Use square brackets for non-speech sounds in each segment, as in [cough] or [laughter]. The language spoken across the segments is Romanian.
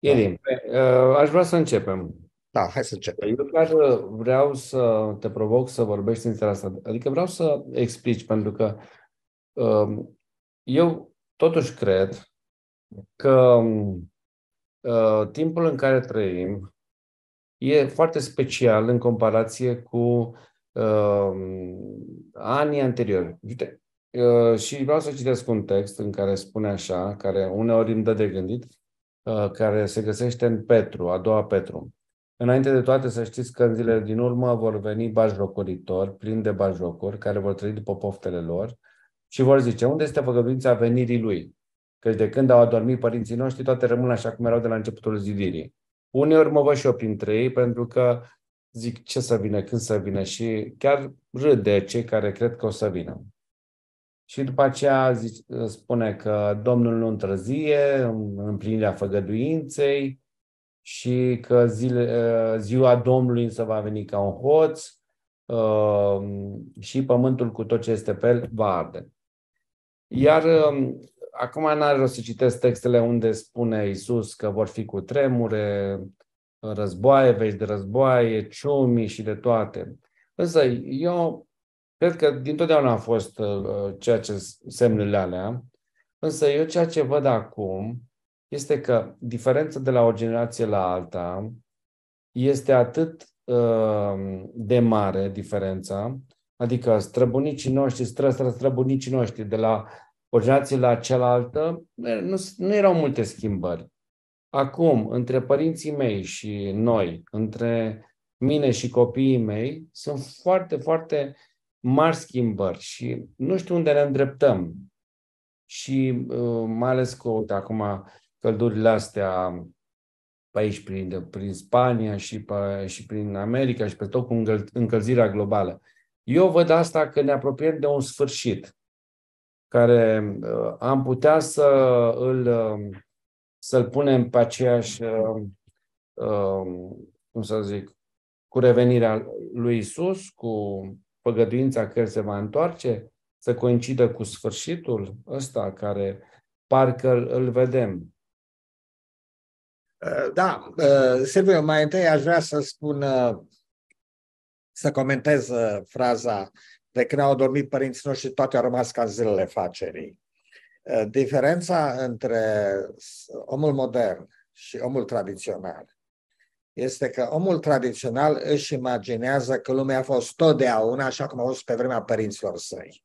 Ierim, da. aș vrea să începem. Da, hai să începem. Eu chiar vreau să te provoc să vorbești în seara asta. Adică vreau să explici, pentru că um, eu totuși cred că uh, timpul în care trăim e foarte special în comparație cu uh, anii anteriori. Uite, uh, și vreau să citesc un text în care spune așa, care uneori îmi dă de gândit, uh, care se găsește în Petru, a doua Petru. Înainte de toate să știți că în zilele din urmă vor veni bajlocoritori, plini de bajlocuri, care vor trăi după poftele lor și vor zice, unde este făgăduința venirii lui? Că de când au adormit părinții noștri, toate rămân așa cum erau de la începutul zidirii. Uneori mă văd și eu printre ei pentru că zic ce să vină, când să vină și chiar râd de cei care cred că o să vină. Și după aceea zic, spune că Domnul nu întârzie în împlinirea făgăduinței și că zile, ziua Domnului însă va veni ca un hoț uh, și pământul cu tot ce este pe el va arde. Iar um, acum n-are rost să citesc textele unde spune Isus că vor fi cu tremure, războaie, vești de războaie, ciumi și de toate. Însă eu cred că dintotdeauna a fost uh, ceea ce semnele alea, însă eu ceea ce văd acum este că diferența de la o generație la alta este atât uh, de mare diferența, adică străbunicii noștri, stră, stră, străbunicii noștri de la o generație la cealaltă, nu, nu erau multe schimbări. Acum, între părinții mei și noi, între mine și copiii mei, sunt foarte, foarte mari schimbări și nu știu unde ne îndreptăm. Și uh, mai ales că, uite, acum căldurile astea pe aici, prin, prin Spania și, pe, și prin America și pe tot cu încălzirea globală. Eu văd asta că ne apropiem de un sfârșit care uh, am putea să îl, uh, să-l punem pe aceeași, uh, uh, cum să zic, cu revenirea lui Isus, cu păgăduința că se va întoarce, să coincidă cu sfârșitul ăsta care parcă îl vedem. Uh, da, uh, Silviu, mai întâi aș vrea să spun, să comentez fraza de când au dormit părinții noștri, toate au rămas ca zilele facerii. Diferența între omul modern și omul tradițional este că omul tradițional își imaginează că lumea a fost totdeauna așa cum a fost pe vremea părinților săi.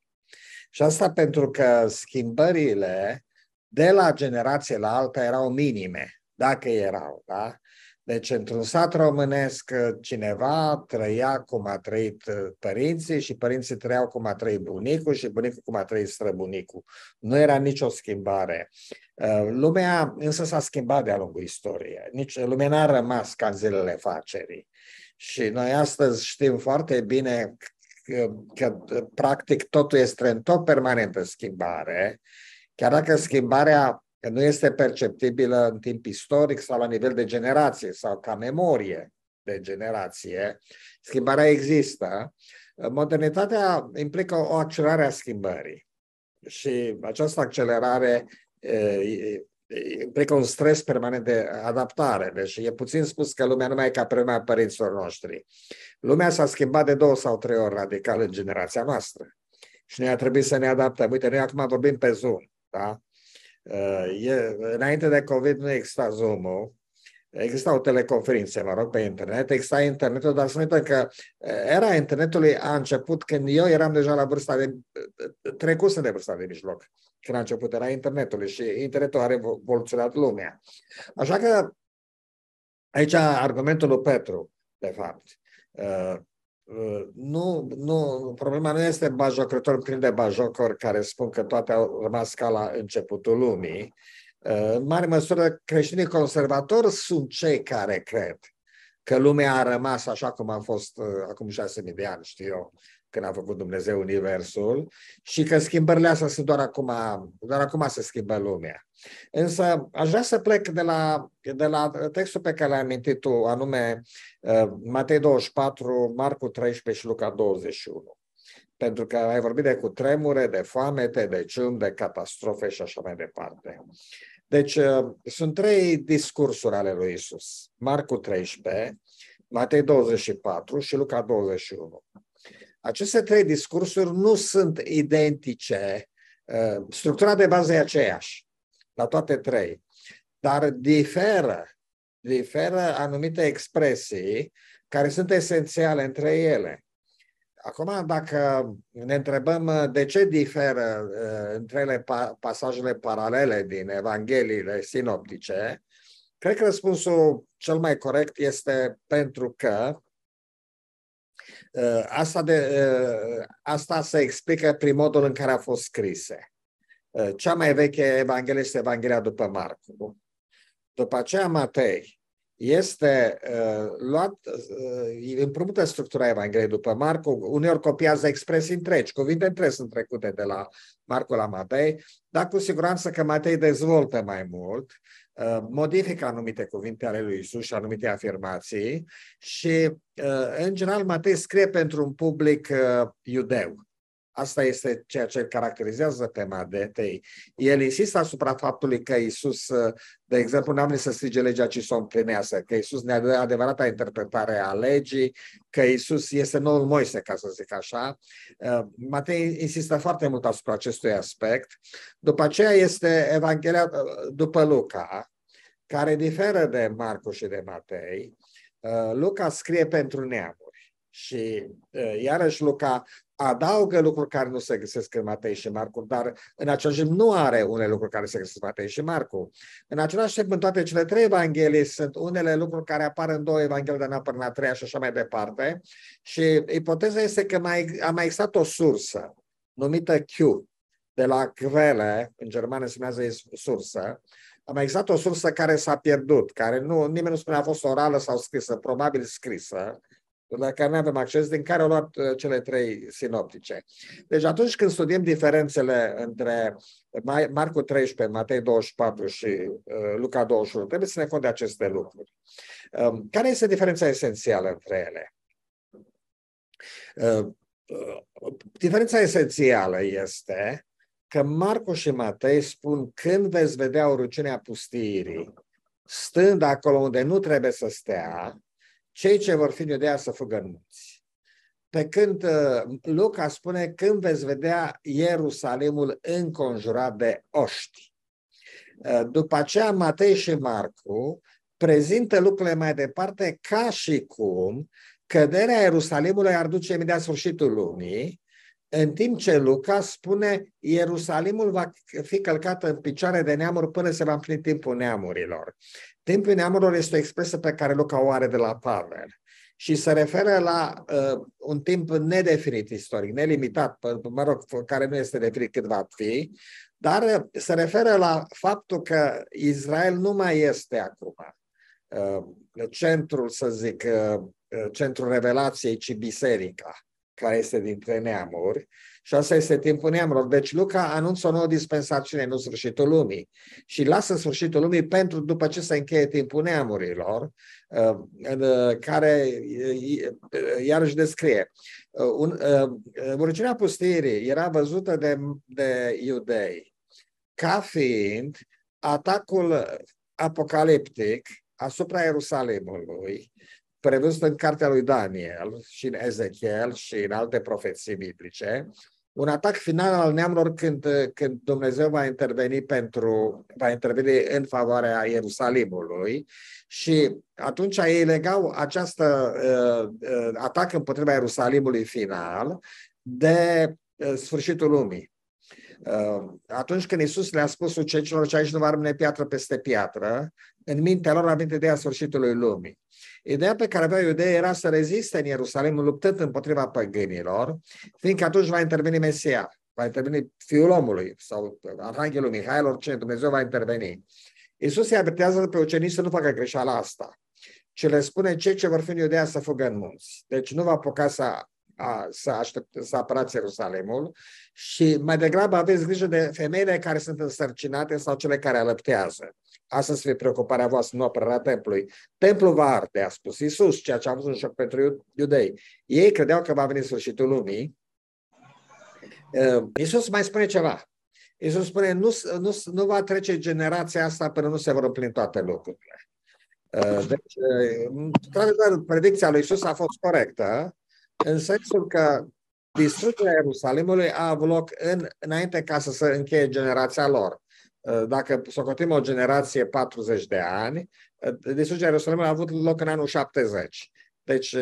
Și asta pentru că schimbările de la generație la alta erau minime, dacă erau. Da? Deci, într-un sat românesc, cineva trăia cum a trăit uh, părinții și părinții trăiau cum a trăit bunicul și bunicul cum a trăit străbunicul. Nu era nicio schimbare. Uh, lumea însă s-a schimbat de-a lungul istoriei. Nici, lumea n-a rămas ca în zilele facerii. Și noi astăzi știm foarte bine că, că practic totul este în tot permanentă schimbare, chiar dacă schimbarea că nu este perceptibilă în timp istoric sau la nivel de generație sau ca memorie de generație. Schimbarea există. Modernitatea implică o accelerare a schimbării și această accelerare implică un stres permanent de adaptare. Deci e puțin spus că lumea nu mai e ca vremea părinților noștri. Lumea s-a schimbat de două sau trei ori radical în generația noastră. Și noi a trebuit să ne adaptăm. Uite, noi acum vorbim pe Zoom. Da? Uh, e, înainte de COVID nu exista Zoom-ul, existau teleconferințe, mă rog, pe internet, exista internetul, dar să uităm că uh, era internetului a început când eu eram deja la vârsta de, uh, trecusă de vârsta de mijloc, când a început era internetul și internetul a revoluționat lumea. Așa că aici argumentul lui Petru, de fapt, Uh, nu, nu, problema nu este bajocrători plini de bajocori care spun că toate au rămas ca la începutul lumii. Uh, în mare măsură, creștinii conservatori sunt cei care cred că lumea a rămas așa cum a fost uh, acum șase mii de ani, știu eu, când a făcut Dumnezeu Universul și că schimbările astea sunt doar acum, doar acum se schimbă lumea. Însă aș vrea să plec de la, de la textul pe care l-ai amintit tu, anume uh, Matei 24, Marcu 13 și Luca 21. Pentru că ai vorbit de cutremure, de foamete, de cium, de catastrofe și așa mai departe. Deci uh, sunt trei discursuri ale lui Isus. Marcu 13, Matei 24 și Luca 21. Aceste trei discursuri nu sunt identice. Uh, structura de bază e aceeași la toate trei, dar diferă, diferă anumite expresii care sunt esențiale între ele. Acum, dacă ne întrebăm uh, de ce diferă uh, între ele pasajele paralele din Evangheliile sinoptice, cred că răspunsul cel mai corect este pentru că uh, asta, de, asta se explică prin modul în care a fost scrise. Cea mai veche Evanghelie este Evanghelia după Marcu. După aceea Matei este uh, luat, uh, împrumută structura Evangheliei după Marcu, uneori copiază expresii întregi, cuvinte întregi sunt trecute de la Marcu la Matei, dar cu siguranță că Matei dezvoltă mai mult, uh, modifică anumite cuvinte ale lui Isus și anumite afirmații și, uh, în general, Matei scrie pentru un public uh, iudeu. Asta este ceea ce îl caracterizează pe Madetei. El insistă asupra faptului că Isus, de exemplu, n-am venit să strige legea, ci să o împlinească, că Isus ne dă adevărata interpretare a legii, că Isus este noul Moise, ca să zic așa. Uh, Matei insistă foarte mult asupra acestui aspect. După aceea este Evanghelia uh, după Luca, care diferă de Marcu și de Matei. Uh, Luca scrie pentru neamuri și iarăși Luca adaugă lucruri care nu se găsesc în Matei și Marcu, dar în același timp nu are unele lucruri care se găsesc în Matei și Marcu. În același timp, în toate cele trei evanghelii sunt unele lucruri care apar în două evanghelii, dar n-apar în a treia și așa mai departe. Și ipoteza este că mai, a mai existat o sursă numită Q, de la Quelle, în germană se numează sursă, a mai existat o sursă care s-a pierdut, care nu, nimeni nu spune a fost orală sau scrisă, probabil scrisă, la care nu avem acces, din care au luat uh, cele trei sinoptice. Deci atunci când studiem diferențele între Marcu 13, Matei 24 și uh, Luca 21, trebuie să ne cont de aceste lucruri. Um, care este diferența esențială între ele? Uh, diferența esențială este că Marcu și Matei spun când veți vedea o rucine a pustirii, stând acolo unde nu trebuie să stea, cei ce vor fi în Iudea să fugă în munți. Pe când uh, Luca spune când veți vedea Ierusalimul înconjurat de oști. Uh, după aceea Matei și Marcu prezintă lucrurile mai departe ca și cum căderea Ierusalimului ar duce imediat sfârșitul lumii, în timp ce Luca spune Ierusalimul va fi călcat în picioare de neamuri până se va împlini timpul neamurilor. Timpul neamurilor este o expresie pe care Luca o are de la Pavel și se referă la uh, un timp nedefinit istoric, nelimitat, mă rog, care nu este definit cât va fi, dar uh, se referă la faptul că Israel nu mai este acum uh, centrul, să zic, uh, uh centrul revelației, ci biserica care este dintre neamuri, și asta este timpul neamurilor. Deci Luca anunță o nouă dispensațiune, nu sfârșitul lumii, și lasă sfârșitul lumii pentru după ce se încheie timpul neamurilor, uh, în uh, care uh, iarăși descrie. Urăciunea pustirii era văzută de, de iudei ca fiind atacul apocaliptic asupra Ierusalimului, prevăzut în cartea lui Daniel și în Ezechiel și în alte profeții biblice, un atac final al neamurilor când, când Dumnezeu va interveni pentru, va interveni în favoarea Ierusalimului și atunci ei legau această uh, uh, atac împotriva Ierusalimului final de uh, sfârșitul lumii. Uh, atunci când Isus le-a spus ucenicilor că aici nu va rămâne piatră peste piatră, în mintea lor a venit ideea sfârșitului lumii. Ideea pe care avea iudeii era să reziste în Ierusalim luptând împotriva păgânilor, fiindcă atunci va interveni Mesia, va interveni Fiul omului sau Arhanghelul Mihail, orice, Dumnezeu va interveni. Iisus îi avertează pe ucenici să nu facă greșeala asta, ci le spune cei ce vor fi în Iudea să fugă în munți. Deci nu va apuca să, a, să, aștept, să apărați Ierusalimul și mai degrabă aveți grijă de femeile care sunt însărcinate sau cele care alăptează. Asta să fie preocuparea voastră, nu apărarea templului. Templul va arde, a spus Isus, ceea ce a fost un șoc pentru iudei. Ei credeau că va veni sfârșitul lumii. Uh, Isus mai spune ceva. Iisus spune, nu, nu, nu va trece generația asta până nu se vor împlini toate lucrurile. Uh, deci, într-adevăr, predicția lui Iisus a fost corectă, în sensul că distrugerea Ierusalimului a avut loc în, înainte ca să se încheie generația lor. Uh, dacă socotim o generație 40 de ani, distrugerea Ierusalimului a avut loc în anul 70. Deci,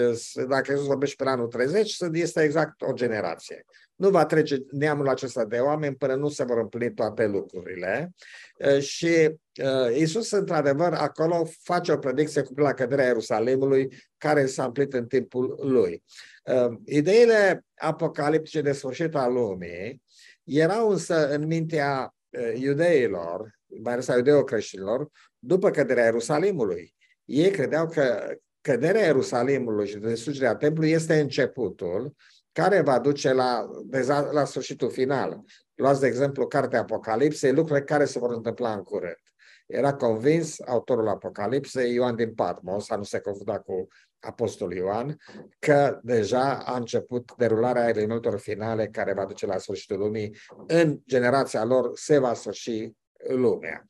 dacă Iisus vorbește pe anul 30, este exact o generație. Nu va trece neamul acesta de oameni până nu se vor împlini toate lucrurile. Și Iisus, într-adevăr, acolo face o predicție cu la căderea Ierusalimului, care s-a împlinit în timpul lui. Ideile apocaliptice de sfârșit al lumii erau însă în mintea iudeilor, mai ales a iudeo-creștinilor, după căderea Ierusalimului. Ei credeau că căderea Ierusalimului și distrugerea templului este începutul care va duce la, la sfârșitul final. Luați, de exemplu, cartea Apocalipsei, lucrurile care se vor întâmpla în curând. Era convins autorul Apocalipsei, Ioan din Patmos, a nu se confunda cu Apostolul Ioan, că deja a început derularea evenimentelor finale care va duce la sfârșitul lumii. În generația lor se va sfârși lumea.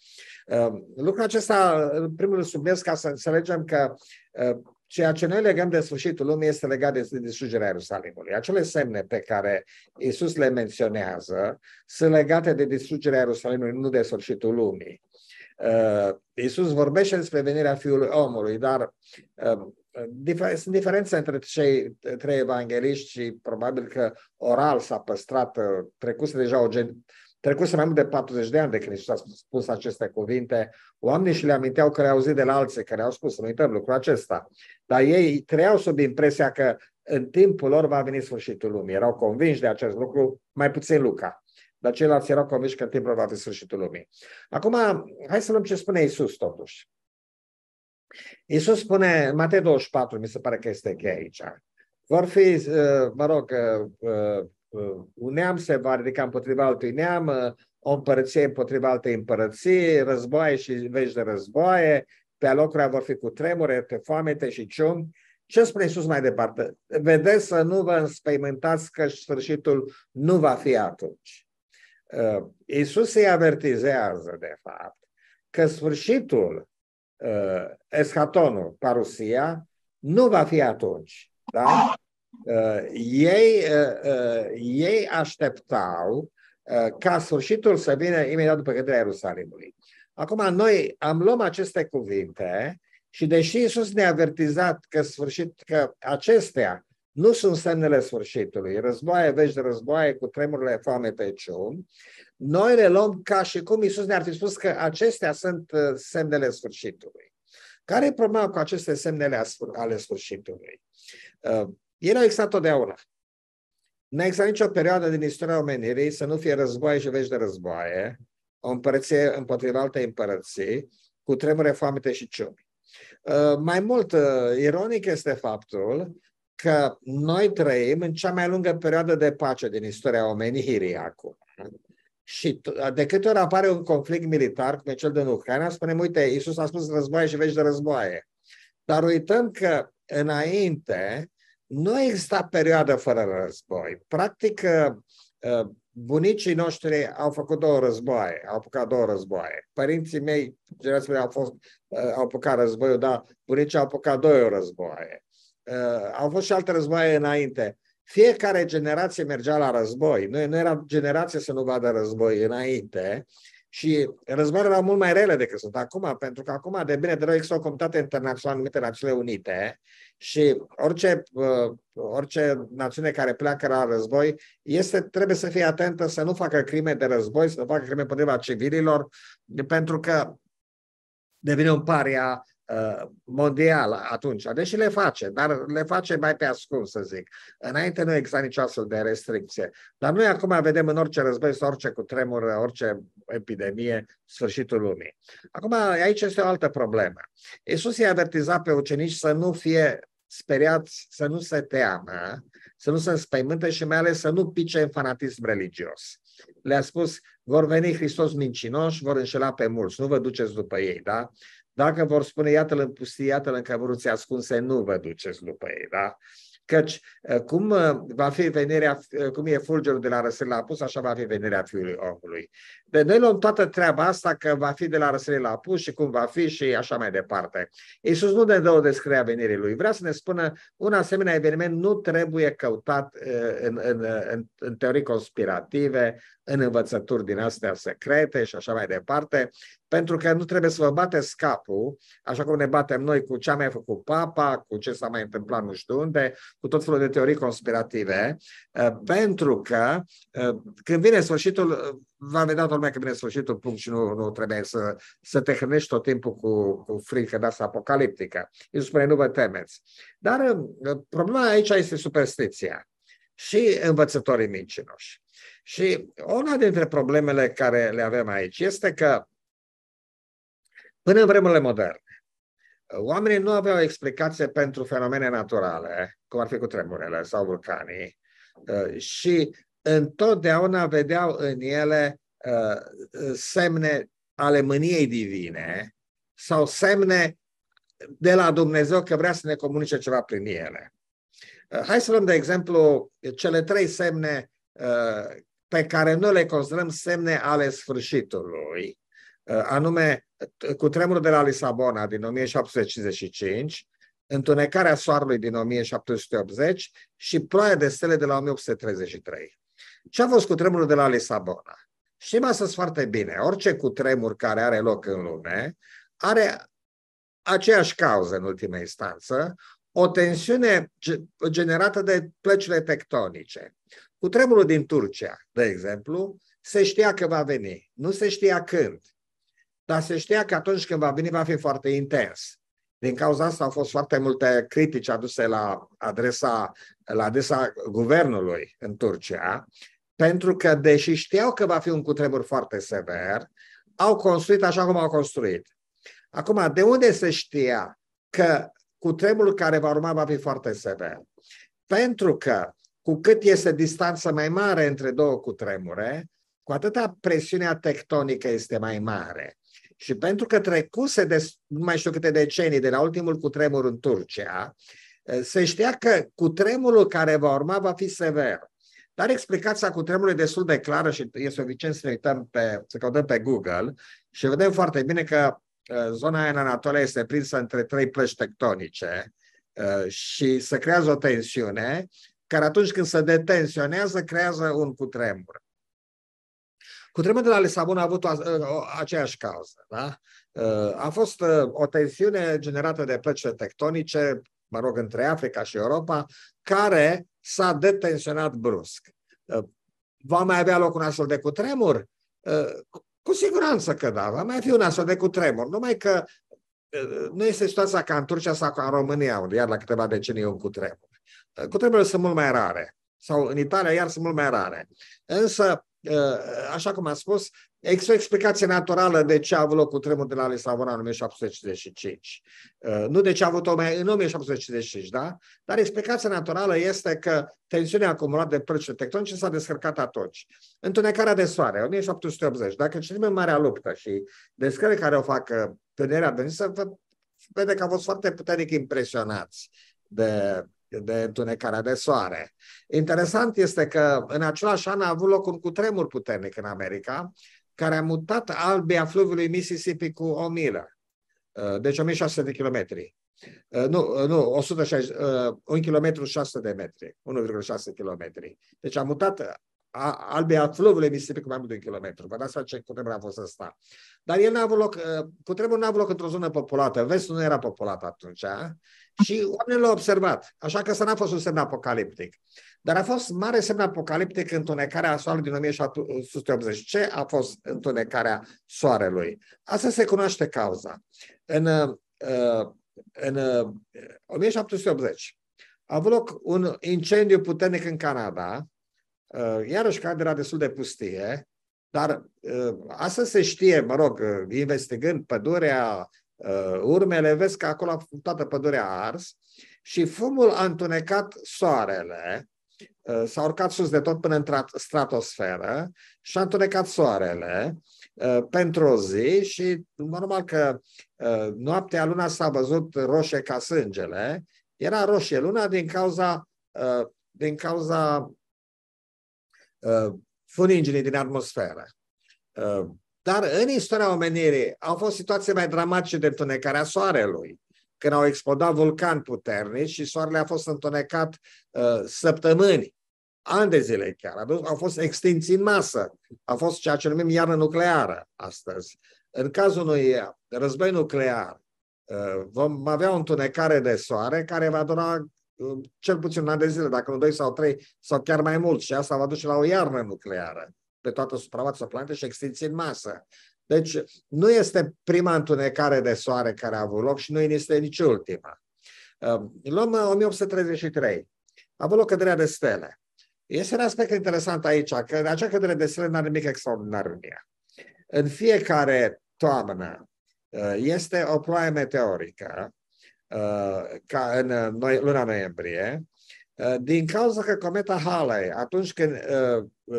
Ehm, lucrul acesta, primul subliniez ca să înțelegem că ehm, ceea ce noi legăm de sfârșitul lumii este legat de distrugerea Ierusalimului. Acele semne pe care Isus le menționează sunt legate de distrugerea Ierusalimului, nu de sfârșitul lumii. Ehm, Isus vorbește despre venirea Fiului Omului, dar sunt diferențe între cei trei evangeliști și probabil că oral s-a păstrat, trecuse deja o gen, Trecuse mai mult de 40 de ani de când Iisus a spus aceste cuvinte. Oamenii și le aminteau că le-au auzit de la alții care au spus, să nu uităm lucrul acesta. Dar ei trăiau sub impresia că în timpul lor va veni sfârșitul lumii. Erau convinși de acest lucru, mai puțin Luca. Dar ceilalți erau convinși că în timpul lor va fi sfârșitul lumii. Acum, hai să luăm ce spune Iisus totuși. Iisus spune, Matei 24, mi se pare că este cheia aici. Vor fi, uh, mă rog, uh, uh, Uh, un neam se va ridica împotriva altui neam, uh, o împărăție împotriva altei împărății, războaie și vești de războaie, pe alocurile vor fi cu tremure, pe foamete și ciumi. Ce spune Iisus mai departe? Vedeți să nu vă înspăimântați că sfârșitul nu va fi atunci. Uh, Iisus îi avertizează, de fapt, că sfârșitul, eschatonul, parusia, nu va fi atunci. Da? Uh, ei, uh, uh, ei așteptau ca sfârșitul să vină imediat după căderea Ierusalimului. Acum, noi am luat aceste cuvinte și deși Iisus ne-a avertizat că, sfârșit, că acestea nu sunt semnele sfârșitului, războaie, vești de războaie cu tremurile foame pe cium, noi le luăm ca și cum Iisus ne-ar fi spus că acestea sunt semnele sfârșitului. Care e problema cu aceste semnele ale sfârșitului? Ele au existat totdeauna. Nu a existat nicio perioadă din istoria omenirii să nu fie războaie și vești de războaie, o împărăție împotriva alte împărății, cu tremure, foamete și ciumi. Uh, mai mult, uh, ironic este faptul că noi trăim în cea mai lungă perioadă de pace din istoria omenirii acum. Și de câte ori apare un conflict militar, cum e cel din Ucraina, spunem, uite, Iisus a spus războaie și vești de războaie. Dar uităm că înainte nu exista perioadă fără război. Practic, uh, uh, bunicii noștri au făcut două războaie, au apucat două războaie. Părinții mei, generația au, fost, uh, au apucat războiul, dar bunicii au apucat două războaie. Au fost și alte războaie înainte. Fiecare generație mergea la război. Nu, nu era generație să nu vadă război înainte. Și războaiele erau mult mai rele decât sunt acum, pentru că acum, de bine de rău, există o comunitate internațională numită Națiunile Unite și orice, uh, orice națiune care pleacă la război este, trebuie să fie atentă să nu facă crime de război, să nu facă crime împotriva civililor, pentru că devine un paria Uh, mondială atunci, deși le face, dar le face mai pe ascuns, să zic. Înainte nu exista nicio astfel de restricție. Dar noi acum vedem în orice război sau orice cutremur, orice epidemie, sfârșitul lumii. Acum, aici este o altă problemă. Iisus i-a avertizat pe ucenici să nu fie speriați, să nu se teamă, să nu se înspăimânte și mai ales să nu pice în fanatism religios. Le-a spus, vor veni Hristos mincinoși, vor înșela pe mulți, nu vă duceți după ei, da? Dacă vor spune, iată-l în pustie, iată-l în căvăruțe ascunse, nu vă duceți după ei, da? Căci cum va fi venirea, cum e fulgerul de la răsărit la apus, așa va fi venirea Fiului omului. De noi luăm toată treaba asta că va fi de la răsărit la apus și cum va fi și așa mai departe. Iisus nu ne dă o descriere a venirii lui. Vrea să ne spună un asemenea eveniment nu trebuie căutat în, în, în, în teorii conspirative, în învățături din astea secrete și așa mai departe, pentru că nu trebuie să vă bateți capul, așa cum ne batem noi cu ce a mai făcut papa, cu ce s-a mai întâmplat nu știu unde, cu tot felul de teorii conspirative, uh, pentru că uh, când vine sfârșitul, uh, va vedea toată lumea că vine sfârșitul punct și nu, nu trebuie să, să te hrănești tot timpul cu, cu frică de asta apocaliptică. Iisus spune, nu vă temeți. Dar problema aici este superstiția și învățătorii mincinoși. Și una dintre problemele care le avem aici este că până în vremurile moderne, oamenii nu aveau explicație pentru fenomene naturale, cum ar fi cu tremurele sau vulcanii, uh, și întotdeauna vedeau în ele uh, semne ale mâniei divine sau semne de la Dumnezeu că vrea să ne comunice ceva prin ele. Uh, hai să luăm de exemplu cele trei semne pe care noi le considerăm semne ale sfârșitului, uh, anume cu tremurul de la Lisabona din 1755, întunecarea soarelui din 1780 și ploaia de stele de la 1833. Ce a fost cu tremurul de la Lisabona? Știm astăzi foarte bine, orice cutremur care are loc în lume are aceeași cauză în ultima instanță, o tensiune generată de plăcile tectonice. Cu tremurul din Turcia, de exemplu, se știa că va veni. Nu se știa când, dar se știa că atunci când va veni va fi foarte intens. Din cauza asta au fost foarte multe critici aduse la adresa, la adresa guvernului în Turcia, pentru că, deși știau că va fi un cutremur foarte sever, au construit așa cum au construit. Acum, de unde se știa că cutremurul care va urma va fi foarte sever? Pentru că cu cât este distanța mai mare între două cutremure, cu atâta presiunea tectonică este mai mare. Și pentru că trecuse de nu mai știu câte decenii de la ultimul cutremur în Turcia, se știa că cutremurul care va urma va fi sever. Dar explicația cutremurului e destul de clară și e suficient să ne uităm pe, să căutăm pe Google și vedem foarte bine că uh, zona aia în Anatolia este prinsă între trei plăci tectonice uh, și se creează o tensiune care atunci când se detensionează, creează un cutremur. Cutremurul de la Lisabona a avut o, o, aceeași cauză. Da? A fost o tensiune generată de plăcile tectonice, mă rog, între Africa și Europa, care s-a detensionat brusc. Va mai avea loc un astfel de cutremur? Cu siguranță că da, va mai fi un astfel de cutremur, numai că nu este situația ca în Turcia sau ca în România, unde iar la câteva decenii e un cutremur. Cutremurile sunt mult mai rare. Sau în Italia iar sunt mult mai rare. Însă, ă, așa cum am spus, există o explicație naturală de ce a avut loc cu tremur de la Lisabona în 1755. Ă, nu de ce a avut-o în 1755, da? Dar explicația naturală este că tensiunea acumulată de părțile tectonice s-a descărcat atunci. Întunecarea de soare, 1780. Dacă citim în Marea Luptă și descărcări care o fac pionierii adveniți, vede că au fost foarte puternic impresionați de de întunecarea de soare. Interesant este că în același an a avut loc un cutremur puternic în America, care a mutat albia fluviului Mississippi cu o milă, uh, deci 1600 de kilometri. Uh, nu, uh, nu, 160, 1 km 600 de metri, 1,6 km. Deci a mutat albia fluviului Mississippi cu mai mult de un kilometru. Vă dați seama ce cutremur a fost ăsta. Dar el n-a avut loc, cutremurul n-a avut loc într-o zonă populată. Vestul nu era populat atunci. Și oamenii l-au observat. Așa că ăsta n-a fost un semn apocaliptic. Dar a fost mare semn apocaliptic întunecarea soarelui din 1780. Ce a fost întunecarea soarelui? Asta se cunoaște cauza. În, uh, în 1780 uh, a avut loc un incendiu puternic în Canada, uh, iarăși Canada era destul de pustie, dar asta se știe, mă rog, investigând pădurea, uh, urmele, vezi că acolo toată pădurea a ars și fumul a întunecat soarele, uh, s-a urcat sus de tot până în stratosferă și a întunecat soarele uh, pentru o zi și normal că uh, noaptea luna s-a văzut roșie ca sângele, era roșie luna din cauza uh, din cauza uh, funinginii din atmosferă. Uh, dar în istoria omenirii au fost situații mai dramatice de întunecarea soarelui, când au explodat vulcan puternici și soarele a fost întunecat uh, săptămâni, ani de zile chiar. Au fost extinții în masă. A fost ceea ce numim iarnă nucleară astăzi. În cazul unui război nuclear, uh, vom avea o întunecare de soare care va dura uh, cel puțin un an de zile, dacă nu doi sau trei, sau chiar mai mult. Și asta va duce la o iarnă nucleară pe toată suprafața planetei și extinții în masă. Deci nu este prima întunecare de soare care a avut loc și nu este nici ultima. Um, luăm 1833. Uh, a avut loc căderea de stele. Este un aspect interesant aici, că acea cădere de stele nu are nimic extraordinar în ea. În fiecare toamnă uh, este o ploaie meteorică, uh, ca în luna noiembrie, din cauza că cometa Halley, atunci când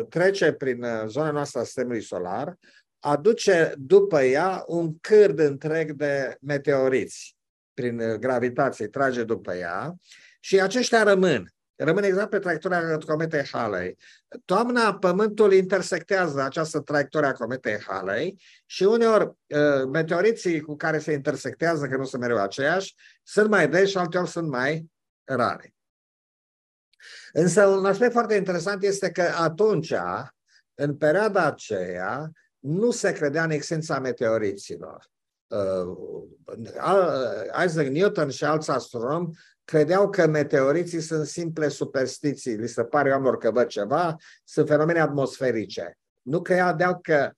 trece prin zona noastră a sistemului solar, aduce după ea un cârd întreg de meteoriți prin gravitație, trage după ea și aceștia rămân. Rămân exact pe traiectoria cometei Halley. Toamna, Pământul intersectează această traiectorie a cometei Halley și uneori uh, meteoriții cu care se intersectează, că nu sunt mereu aceiași, sunt mai des și alteori sunt mai rare. Însă un aspect foarte interesant este că atunci, în perioada aceea, nu se credea în existența meteoriților. Uh, Isaac Newton și alți astronomi credeau că meteoriții sunt simple superstiții, li se pare oamenilor că văd ceva, sunt fenomene atmosferice. Nu credeau că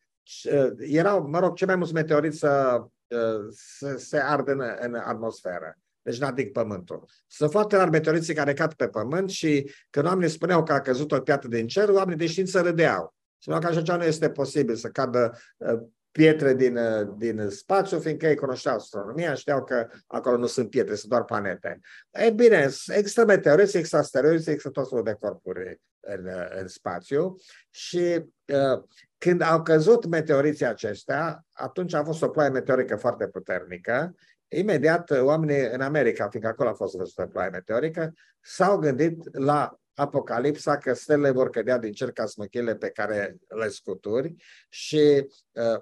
uh, erau, mă rog, cei mai mulți meteoriți să, uh, să se ard în, în atmosferă. Deci n-ating pământul. Sunt foarte rari meteoriții care cad pe pământ și când oamenii spuneau că a căzut o piatră din cer, oamenii de știință râdeau. Spuneau că așa ceva nu este posibil să cadă uh, pietre din, uh, din spațiu, fiindcă ei cunoșteau astronomia, știau că acolo nu sunt pietre, sunt doar planete. E bine, există meteoriți, există asteroizi, există tot felul de corpuri în, uh, în spațiu și uh, când au căzut meteoriții aceștia, atunci a fost o ploaie meteorică foarte puternică Imediat, oamenii în America, fiindcă acolo a fost văzută ploaie meteorică, s-au gândit la apocalipsa, că stelele vor cădea din cer ca smăchile pe care le scuturi și uh,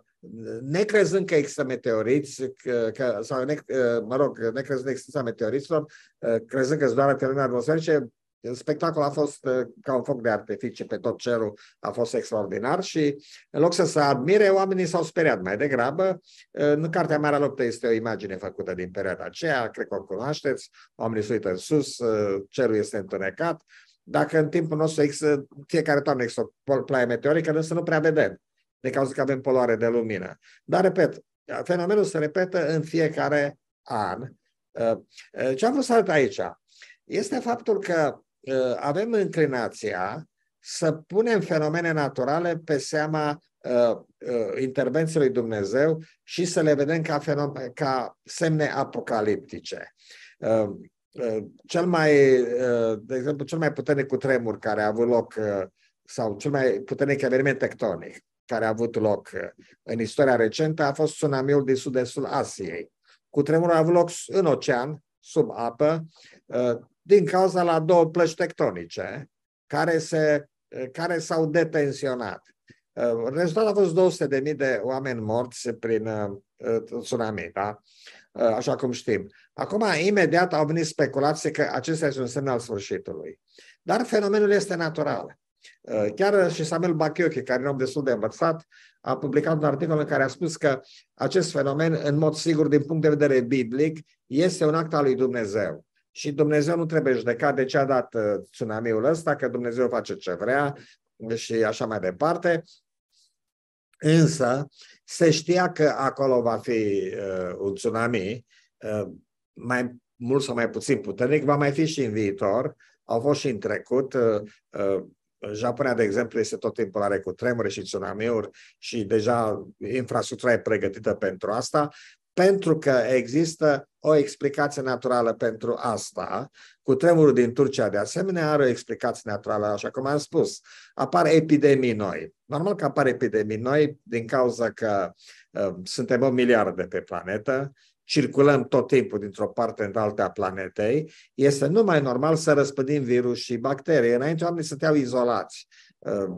necrezând că există meteoriți, că, că, sau ne, uh, mă rog, necrezând existența meteoriților, uh, crezând că sunt doar terenuri atmosferice, Spectacolul a fost uh, ca un foc de artificii pe tot cerul, a fost extraordinar și în loc să se admire, oamenii s-au speriat mai degrabă. Uh, în Cartea Marea Luptă este o imagine făcută din perioada aceea, cred că o cunoașteți, oamenii se uită în sus, uh, cerul este întunecat. Dacă în timpul nostru există, fiecare toamnă există o ploaie meteorică, însă nu prea vedem, de cauza că avem poluare de lumină. Dar, repet, fenomenul se repetă în fiecare an. Ce am vrut să arăt aici? Este faptul că Uh, avem înclinația să punem fenomene naturale pe seama uh, uh, intervenției lui Dumnezeu și să le vedem ca, fenomen, ca semne apocaliptice. Uh, uh, cel mai, uh, de exemplu, cel mai puternic cutremur care a avut loc sau cel mai puternic eveniment tectonic care a avut loc în istoria recentă a fost tsunamiul din sud-estul Asiei. Cutremurul a avut loc în ocean, sub apă, din cauza la două plăci tectonice care, se, care s-au detensionat. Uh, rezultatul a fost 200.000 de oameni morți prin uh, tsunami, da? Uh, așa cum știm. Acum, imediat au venit speculații că acesta este un semn al sfârșitului. Dar fenomenul este natural. Chiar și Samuel Bakiochi, care e un om destul de învățat, a publicat un articol în care a spus că acest fenomen, în mod sigur, din punct de vedere biblic, este un act al lui Dumnezeu și Dumnezeu nu trebuie judecat de ce a dat uh, tsunamiul ăsta, că Dumnezeu face ce vrea și așa mai departe. Însă se știa că acolo va fi uh, un tsunami, uh, mai mult sau mai puțin puternic, va mai fi și în viitor, au fost și în trecut. Uh, uh, Japonia, de exemplu, este tot timpul are cu tremure și tsunamiuri și deja infrastructura e pregătită pentru asta pentru că există o explicație naturală pentru asta. Cu tremurul din Turcia, de asemenea, are o explicație naturală, așa cum am spus. Apar epidemii noi. Normal că apar epidemii noi din cauza că uh, suntem o miliarde pe planetă circulăm tot timpul dintr-o parte în alta a planetei, este numai normal să răspândim virus și bacterii. Înainte oamenii stăteau izolați. Uh,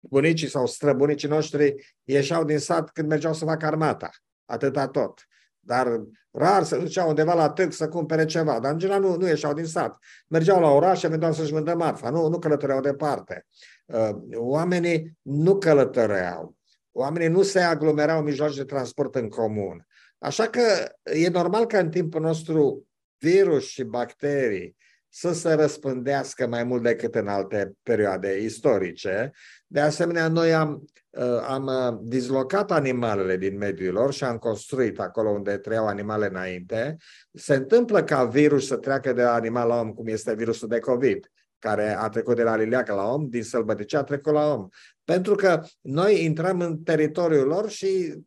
bunicii sau străbunicii noștri ieșeau din sat când mergeau să facă armata. Atâta tot. Dar rar se duceau undeva la târg să cumpere ceva, dar în general nu, nu ieșeau din sat. Mergeau la oraș și veneau să-și vândă marfa, nu, nu călătoreau departe. Uh, oamenii nu călătoreau. Oamenii nu se aglomerau în mijloace de transport în comun. Așa că e normal că în timpul nostru virus și bacterii să se răspândească mai mult decât în alte perioade istorice. De asemenea, noi am, uh, am uh, dislocat animalele din mediul lor și am construit acolo unde trăiau animale înainte. Se întâmplă ca virus să treacă de la animal la om, cum este virusul de COVID care a trecut de la liliacă la om, din sălbăticie a trecut la om. Pentru că noi intrăm în teritoriul lor și uh,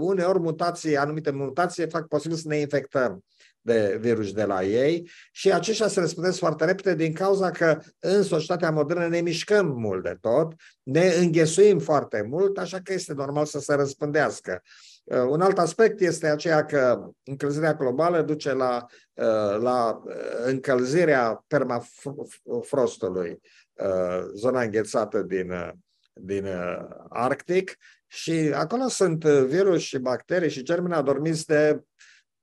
uneori mutații, anumite mutații fac posibil să ne infectăm de virus de la ei și aceștia se răspândesc foarte repede din cauza că în societatea modernă ne mișcăm mult de tot, ne înghesuim foarte mult, așa că este normal să se răspândească. Uh, un alt aspect este aceea că încălzirea globală duce la, uh, la încălzirea permafrostului, zona înghețată din, din Arctic și acolo sunt virus și bacterii și germeni adormiți de,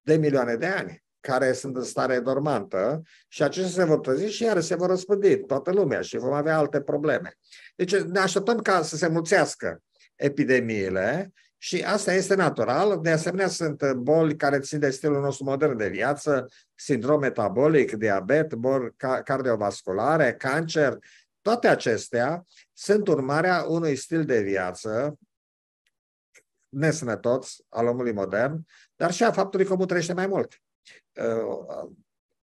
de milioane de ani care sunt în stare dormantă și aceștia se vor trezi și iar se vor răspândi toată lumea și vom avea alte probleme. Deci ne așteptăm ca să se mulțească epidemiile și asta este natural. De asemenea, sunt boli care țin de stilul nostru modern de viață, sindrom metabolic, diabet, boli cardiovasculare, cancer. Toate acestea sunt urmarea unui stil de viață nesănătos al omului modern, dar și a faptului că omul trăiește mai mult. Uh,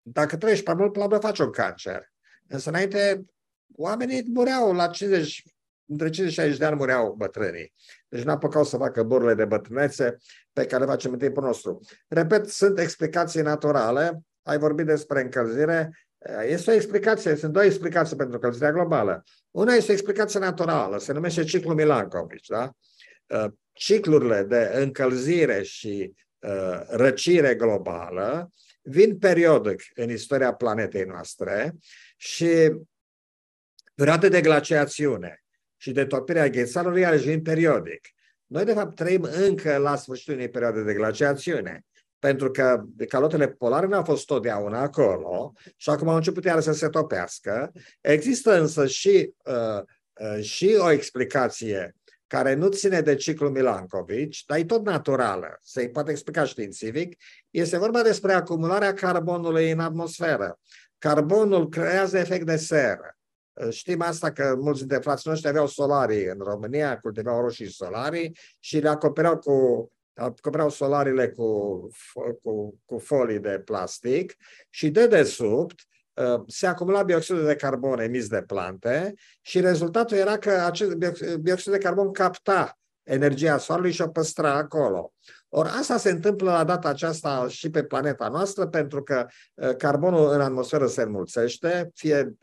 dacă trăiești prea mult, probabil faci un cancer. Însă înainte, oamenii mureau la 50, între 50 și 60 de ani mureau bătrânii. Deci nu apucau să facă borurile de bătrânețe pe care le facem în timpul nostru. Repet, sunt explicații naturale. Ai vorbit despre încălzire. Este o explicație, sunt două explicații pentru încălzirea globală. Una este o explicație naturală, se numește ciclul Milankovic. Da? Uh, ciclurile de încălzire și Uh, răcire globală vin periodic în istoria planetei noastre și perioade de glaciațiune și de topirea ghețarului iarăși vin periodic. Noi, de fapt, trăim încă la sfârșitul unei perioade de glaciațiune, pentru că calotele polare nu au fost totdeauna acolo și acum au început iară să se topească. Există însă și, uh, uh, și o explicație care nu ține de ciclul Milankovic, dar e tot naturală, se poate explica științific, este vorba despre acumularea carbonului în atmosferă. Carbonul creează efect de seră. Știm asta că mulți dintre frații noștri aveau solarii în România, cultivau roșii solarii și le acopereau cu acopereau solarile cu, cu, cu folii de plastic și de desubt Uh, se acumula bioxidul de carbon emis de plante și rezultatul era că acest bioxid de carbon capta energia soarelui și o păstra acolo. Ori asta se întâmplă la data aceasta și pe planeta noastră, pentru că uh, carbonul în atmosferă se înmulțește, fie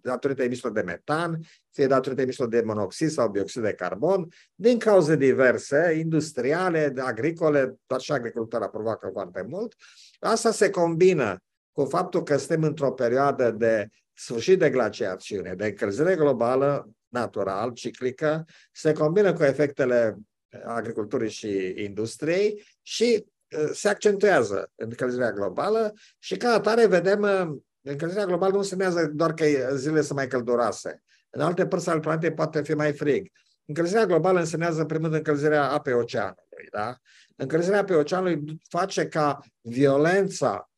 datorită emisiilor de metan, fie datorită emisiilor de monoxid sau bioxid de carbon, din cauze diverse, industriale, agricole, dar și agricultura provoacă foarte mult. Asta se combină cu faptul că suntem într-o perioadă de sfârșit de glaciațiune, de încălzire globală natural, ciclică, se combină cu efectele agriculturii și industriei și uh, se accentuează încălzirea globală și ca atare vedem uh, încălzirea globală nu însemnează doar că zilele sunt mai călduroase. În alte părți ale planetei poate fi mai frig. Încălzirea globală însemnează, în primul rând, încălzirea apei oceanului. Da? Încălzirea apei oceanului face ca violența Uh, uh, uh,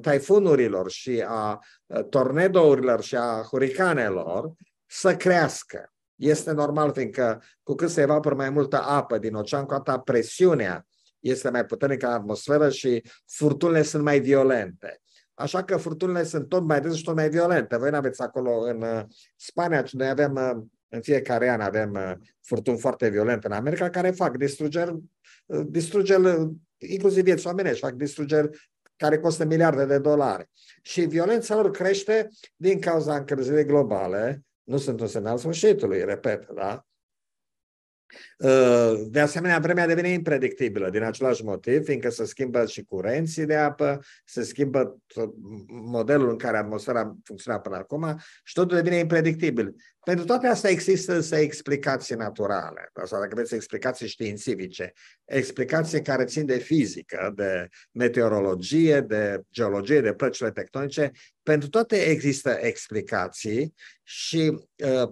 taifunurilor și a tornedourilor și a huricanelor să crească. Este normal, fiindcă cu cât se evaporă mai multă apă din ocean, cu atâta presiunea este mai puternică în atmosferă și furtunile sunt mai violente. Așa că furtunile sunt tot mai des și tot mai violente. Voi nu aveți acolo în Spania, noi avem în fiecare an avem furtuni foarte violente în America care fac distrugeri, distrugeri inclusiv vieți omenești, fac distrugeri care costă miliarde de dolari. Și violența lor crește din cauza încălzirii globale, nu sunt un semnal sfârșitului, repet, da? Uh, de asemenea, vremea devine impredictibilă din același motiv, fiindcă se schimbă și curenții de apă, se schimbă modelul în care atmosfera funcționa până acum și totul devine impredictibil. Pentru toate astea există să explicații naturale, sau dacă vreți explicații științifice, explicații care țin de fizică, de meteorologie, de geologie, de plăcile tectonice. Pentru toate există explicații și uh, Uh,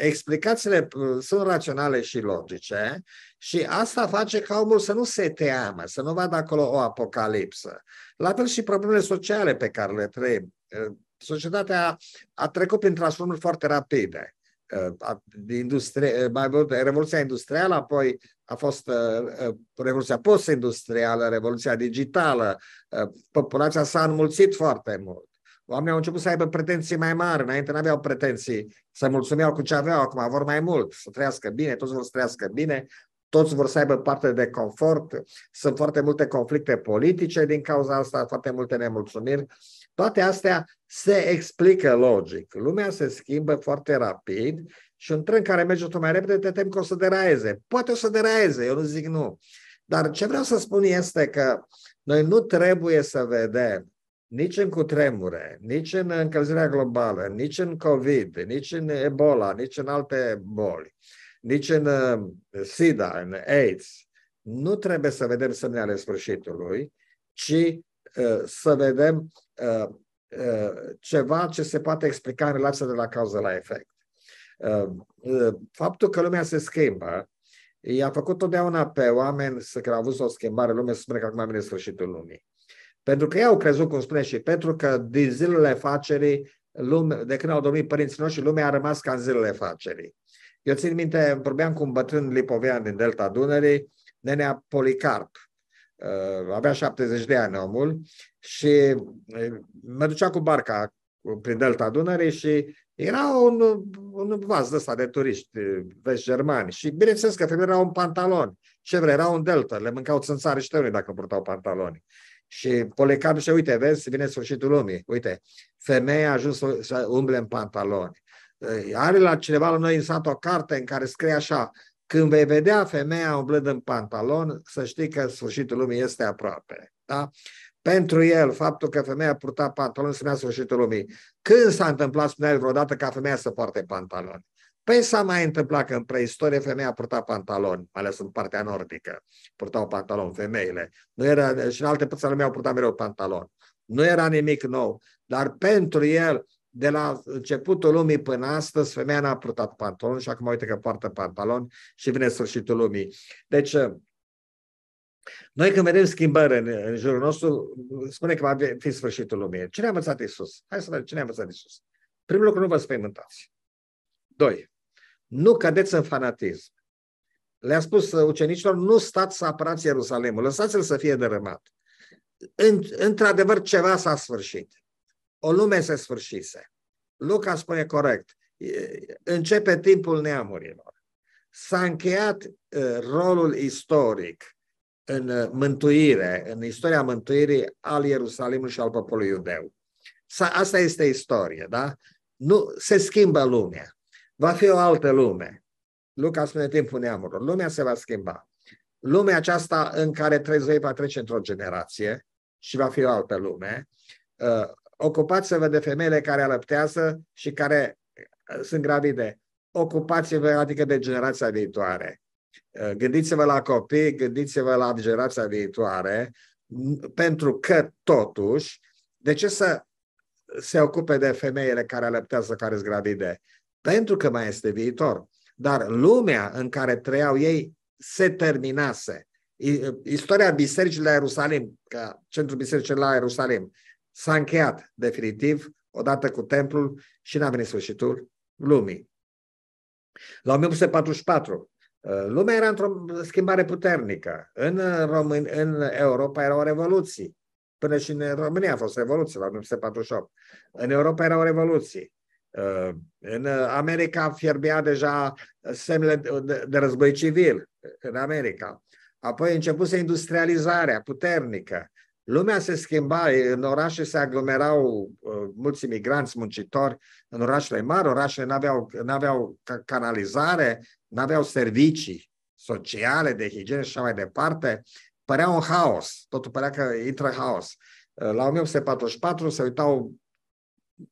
explicațiile uh, sunt raționale și logice și asta face ca omul să nu se teamă, să nu vadă acolo o apocalipsă. La fel și problemele sociale pe care le trăim. Uh, societatea a trecut prin transformări foarte rapide. Industrie, mai mult, revoluția industrială, apoi a fost revoluția post-industrială, revoluția digitală, populația s-a înmulțit foarte mult. Oamenii au început să aibă pretenții mai mari, înainte nu aveau pretenții, să mulțumeau cu ce aveau, acum vor mai mult, să trăiască bine, toți vor să trăiască bine, toți vor să aibă parte de confort, sunt foarte multe conflicte politice din cauza asta, foarte multe nemulțumiri. Toate astea se explică logic. Lumea se schimbă foarte rapid și un tren care merge tot mai repede te tem că o să deraeze. Poate o să deraeze, eu nu zic nu. Dar ce vreau să spun este că noi nu trebuie să vedem nici în cutremure, nici în încălzirea globală, nici în COVID, nici în Ebola, nici în alte boli, nici în uh, SIDA, în AIDS, nu trebuie să vedem semne ale sfârșitului, ci uh, să vedem uh, uh, ceva ce se poate explica în relația de la cauză la efect. Uh, uh, faptul că lumea se schimbă i-a făcut totdeauna pe oameni să că au avut o schimbare, lumea să spune că acum vine sfârșitul lumii. Pentru că ei au crezut, cum spune și Petru, că din zilele facerii, lume, de când au dormit părinții noștri, lumea a rămas ca în zilele facerii. Eu țin minte, vorbeam cu un bătrân lipovean din Delta Dunării, nenea Policarp. Uh, avea 70 de ani omul și uh, mă ducea cu barca prin Delta Dunării și era un, un vas de ăsta de turiști vest germani și bineînțeles că femeile erau un pantalon. Ce vrei, erau un delta, le mâncau țânțare și tăune dacă purtau pantaloni. Și Policarp și uite, vezi, vine sfârșitul lumii. Uite, femeia a ajuns să umble în pantaloni. Are la cineva la noi în sat o carte în care scrie așa, când vei vedea femeia umblând în pantalon, să știi că sfârșitul lumii este aproape. Da? Pentru el, faptul că femeia purta pantaloni spunea sfârșitul lumii. Când s-a întâmplat, spunea el vreodată, ca femeia să poarte pantaloni? Păi s-a mai întâmplat că în preistorie femeia purta pantaloni, mai ales în partea nordică. Purtau pantaloni femeile. Nu era, și în alte părți ale au purtat mereu pantaloni. Nu era nimic nou, dar pentru el, de la începutul lumii până astăzi, femeia n-a purtat pantaloni și acum uite că poartă pantaloni și vine sfârșitul lumii. Deci, noi când vedem schimbări în, în jurul nostru, spune că va fi sfârșitul lumii. Cine a învățat Isus? Hai să vedem cine a învățat Isus. Primul lucru, nu vă spăimântați. Doi, nu cădeți în fanatism. Le-a spus ucenicilor, nu stați să apărați Ierusalimul, lăsați-l să fie dărâmat. Într-adevăr, ceva s-a sfârșit. O lume se sfârșise. Luca spune corect. Începe timpul neamurilor. S-a încheiat uh, rolul istoric în uh, mântuire, în istoria mântuirii al Ierusalimului și al poporului iudeu. Asta este istorie, da? Nu se schimbă lumea va fi o altă lume. Luca spune timpul neamurilor. Lumea se va schimba. Lumea aceasta în care trezei va trece într-o generație și va fi o altă lume. Uh, ocupați-vă de femeile care alăptează și care uh, sunt gravide. Ocupați-vă adică de generația viitoare. Uh, gândiți-vă la copii, gândiți-vă la generația viitoare, pentru că, totuși, de ce să se ocupe de femeile care alăptează, care sunt gravide? Pentru că mai este viitor. Dar lumea în care trăiau ei se terminase. Istoria bisericii la Ierusalim, ca centrul bisericii la Ierusalim, s-a încheiat definitiv odată cu templul și n-a venit sfârșitul lumii. La 1844, uh, lumea era într-o schimbare puternică. În, Român, în Europa era o revoluție. Până și în România a fost revoluție la 1848. În Europa era o revoluție. Uh, în America fierbea deja semnele de război civil în America. Apoi începuse industrializarea puternică. Lumea se schimba, în orașe se aglomerau uh, mulți imigranți muncitori, în orașele mari, orașele n-aveau, n-aveau canalizare, n-aveau servicii sociale, de higienă și așa mai departe. Părea un haos, totul părea că intră haos. Uh, la 1844 se uitau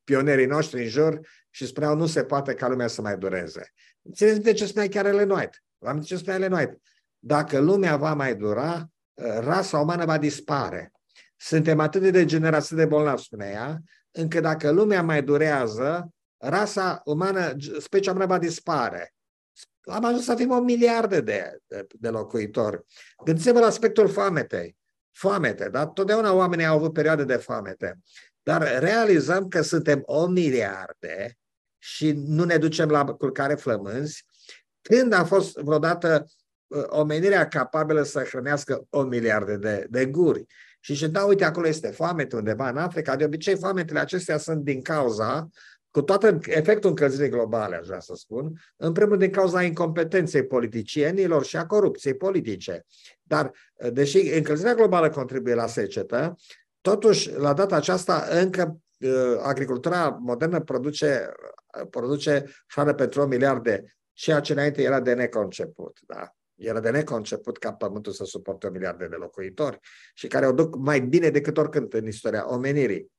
pionerii noștri în jur și spuneau nu se poate ca lumea să mai dureze. Țineți de ce spunea chiar Ellen White. Am ce spunea Ellen White. Dacă lumea va mai dura, uh, rasa umană va dispare. Suntem atât de degenerați, atât de bolnavi, spunea ea, încât dacă lumea mai durează, rasa umană, specia umană va dispare. Am ajuns să fim o miliarde de, de, de locuitori. Gândiți-vă la aspectul foametei. Foamete, da? Totdeauna oamenii au avut perioade de foamete. Dar realizăm că suntem o miliarde și nu ne ducem la culcare flămânzi. Când a fost vreodată uh, omenirea capabilă să hrănească o miliarde de, de guri? Și și da, uite, acolo este foamete undeva în Africa. De obicei, foametele acestea sunt din cauza, cu toată efectul încălzirii globale, aș vrea să spun, în primul rând din cauza incompetenței politicienilor și a corupției politice. Dar, deși încălzirea globală contribuie la secetă, totuși, la data aceasta, încă uh, agricultura modernă produce, produce hrană pentru o miliarde, ceea ce înainte era de neconceput. Da? Era de neconceput ca Pământul să suporte o miliarde de locuitori și care o duc mai bine decât oricând în istoria omenirii.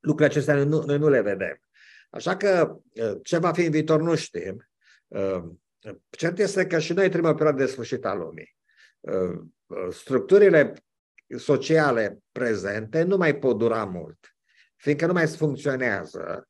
Lucrurile acestea noi nu, noi nu le vedem. Așa că ă, ce va fi în viitor nu știm. Ă, cert este că și noi trebuie o perioadă de sfârșit a lumii. Ă, structurile sociale prezente nu mai pot dura mult, fiindcă nu mai funcționează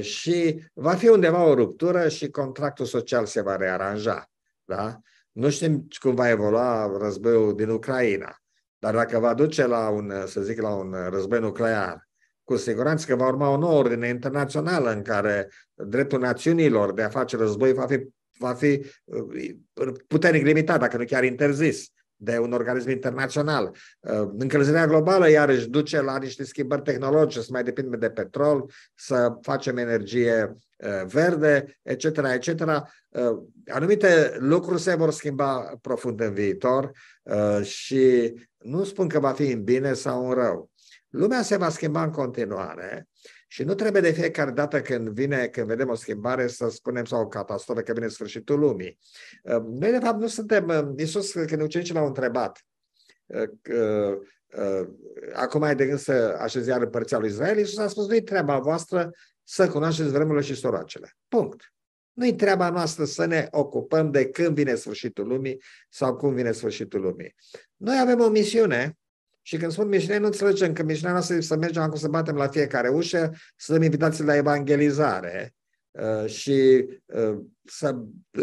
și va fi undeva o ruptură și contractul social se va rearanja. Da? Nu știm cum va evolua războiul din Ucraina, dar dacă va duce la un, să zic, la un război nuclear, cu siguranță că va urma o nouă ordine internațională în care dreptul națiunilor de a face război va fi, va fi uh, puternic limitat, dacă nu chiar interzis de un organism internațional. Uh, încălzirea globală, iarăși, duce la niște schimbări tehnologice, să mai depindem de petrol, să facem energie uh, verde, etc., etc. Uh, anumite lucruri se vor schimba profund în viitor și nu spun că va fi în bine sau în rău. Lumea se va schimba în continuare și nu trebuie de fiecare dată când vine, când vedem o schimbare, să spunem sau o catastrofă că vine sfârșitul lumii. Uh, noi, de fapt, nu suntem... Uh, Iisus, când ucenicii l-au întrebat, uh, acum ai de gând să așezi iar împărția lui Israel, Iisus a spus, nu-i treaba voastră să cunoașteți vremurile și soracele. Punct. Nu-i treaba noastră să ne ocupăm de când vine sfârșitul lumii sau cum vine sfârșitul lumii. Noi avem o misiune și când spun misiune, nu înțelegem că misiunea noastră este să mergem acum să batem la fiecare ușă, să dăm invitații la evangelizare uh, și uh, să,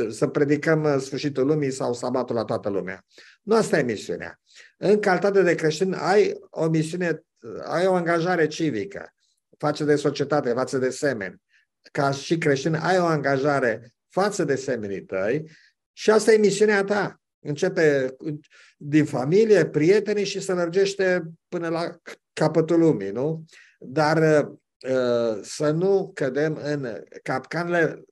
să predicăm uh, sfârșitul lumii sau sabatul la toată lumea. Nu asta e misiunea. În calitate de creștin ai o misiune, ai o angajare civică față de societate, față de semeni. Ca și creștin ai o angajare față de semenii tăi și asta e misiunea ta. Începe din familie, prieteni și se lărgește până la capătul lumii, nu? Dar uh, să nu cădem în capcanele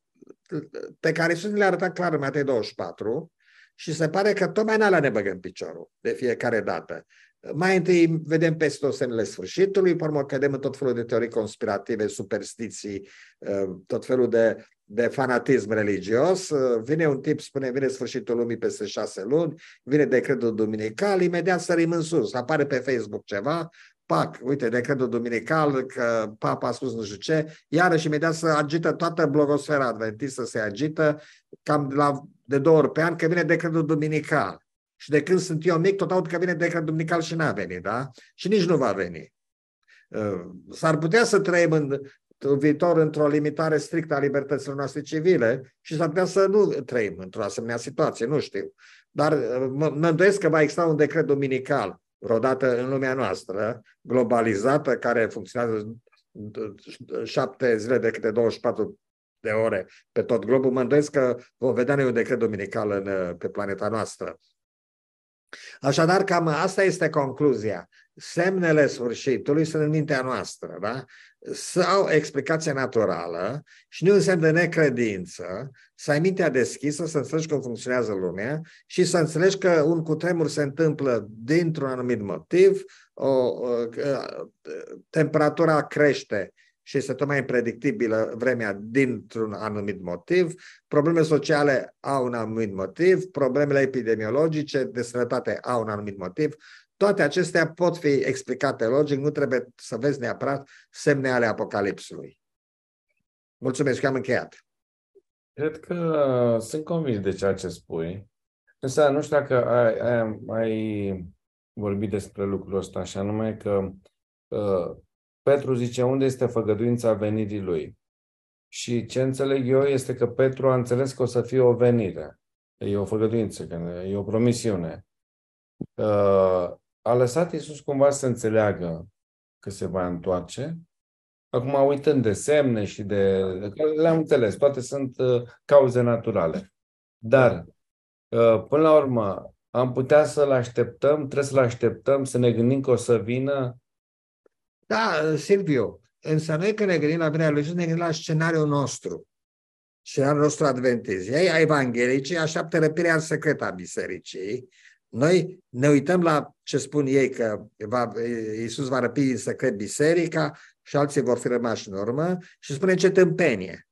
pe care Iisus le-a arătat clar în Matei 24 și se pare că tocmai în alea ne băgăm piciorul de fiecare dată. Mai întâi vedem peste tot semnele sfârșitului, pe urmă cădem în tot felul de teorii conspirative, superstiții, uh, tot felul de de fanatism religios, vine un tip, spune, vine sfârșitul lumii peste șase luni, vine decretul duminical, imediat sărim în sus, apare pe Facebook ceva, pac, uite, decretul duminical, că papa a spus nu știu ce, iarăși imediat să agită toată blogosfera adventistă, se agită cam la, de două ori pe an, că vine decretul duminical. Și de când sunt eu mic, tot aud că vine decretul duminical și n-a venit, da? Și nici nu va veni. Uh, s-ar putea să trăim în viitor într-o limitare strictă a libertăților noastre civile și s-ar putea să nu trăim într-o asemenea situație, nu știu. Dar uh, mă, mă îndoiesc că va exista un decret dominical vreodată în lumea noastră, globalizată, care funcționează șapte zile de câte 24 de ore pe tot globul. Mă îndoiesc că vom vedea noi un decret dominical în, pe planeta noastră. Așadar, cam asta este concluzia. semnele sfârșitului sunt în mintea noastră, da? Sau explicația naturală și nu înseamnă necredință, să ai mintea deschisă, să înțelegi cum funcționează lumea și să înțelegi că un cutremur se întâmplă dintr-un anumit motiv, o, o, temperatura crește și este tot mai impredictibilă vremea dintr-un anumit motiv, probleme sociale au un anumit motiv, problemele epidemiologice de sănătate au un anumit motiv, toate acestea pot fi explicate logic, nu trebuie să vezi neapărat semne ale apocalipsului. Mulțumesc că am încheiat. Cred că sunt convins de ceea ce spui. Însă nu știu dacă ai, ai, ai vorbit despre lucrul ăsta, și anume că uh, Petru zice, unde este făgăduința venirii lui? Și ce înțeleg eu este că Petru a înțeles că o să fie o venire. E o făgăduință, e o promisiune. Uh, a lăsat Iisus cumva să înțeleagă că se va întoarce. Acum, uitând de semne și de... Le-am înțeles, toate sunt uh, cauze naturale. Dar, până la urmă, am putea să-l așteptăm, trebuie să-l așteptăm, să ne gândim că o să vină da, Silviu, însă noi când ne gândim la venirea lui Iisus, ne gândim la scenariul nostru. Scenariul nostru adventist. Ei, evanghelicii, așteaptă răpirea în secret a bisericii. Noi ne uităm la ce spun ei, că va, Iisus va răpi în secret biserica și alții vor fi rămași în urmă și spune ce tâmpenie.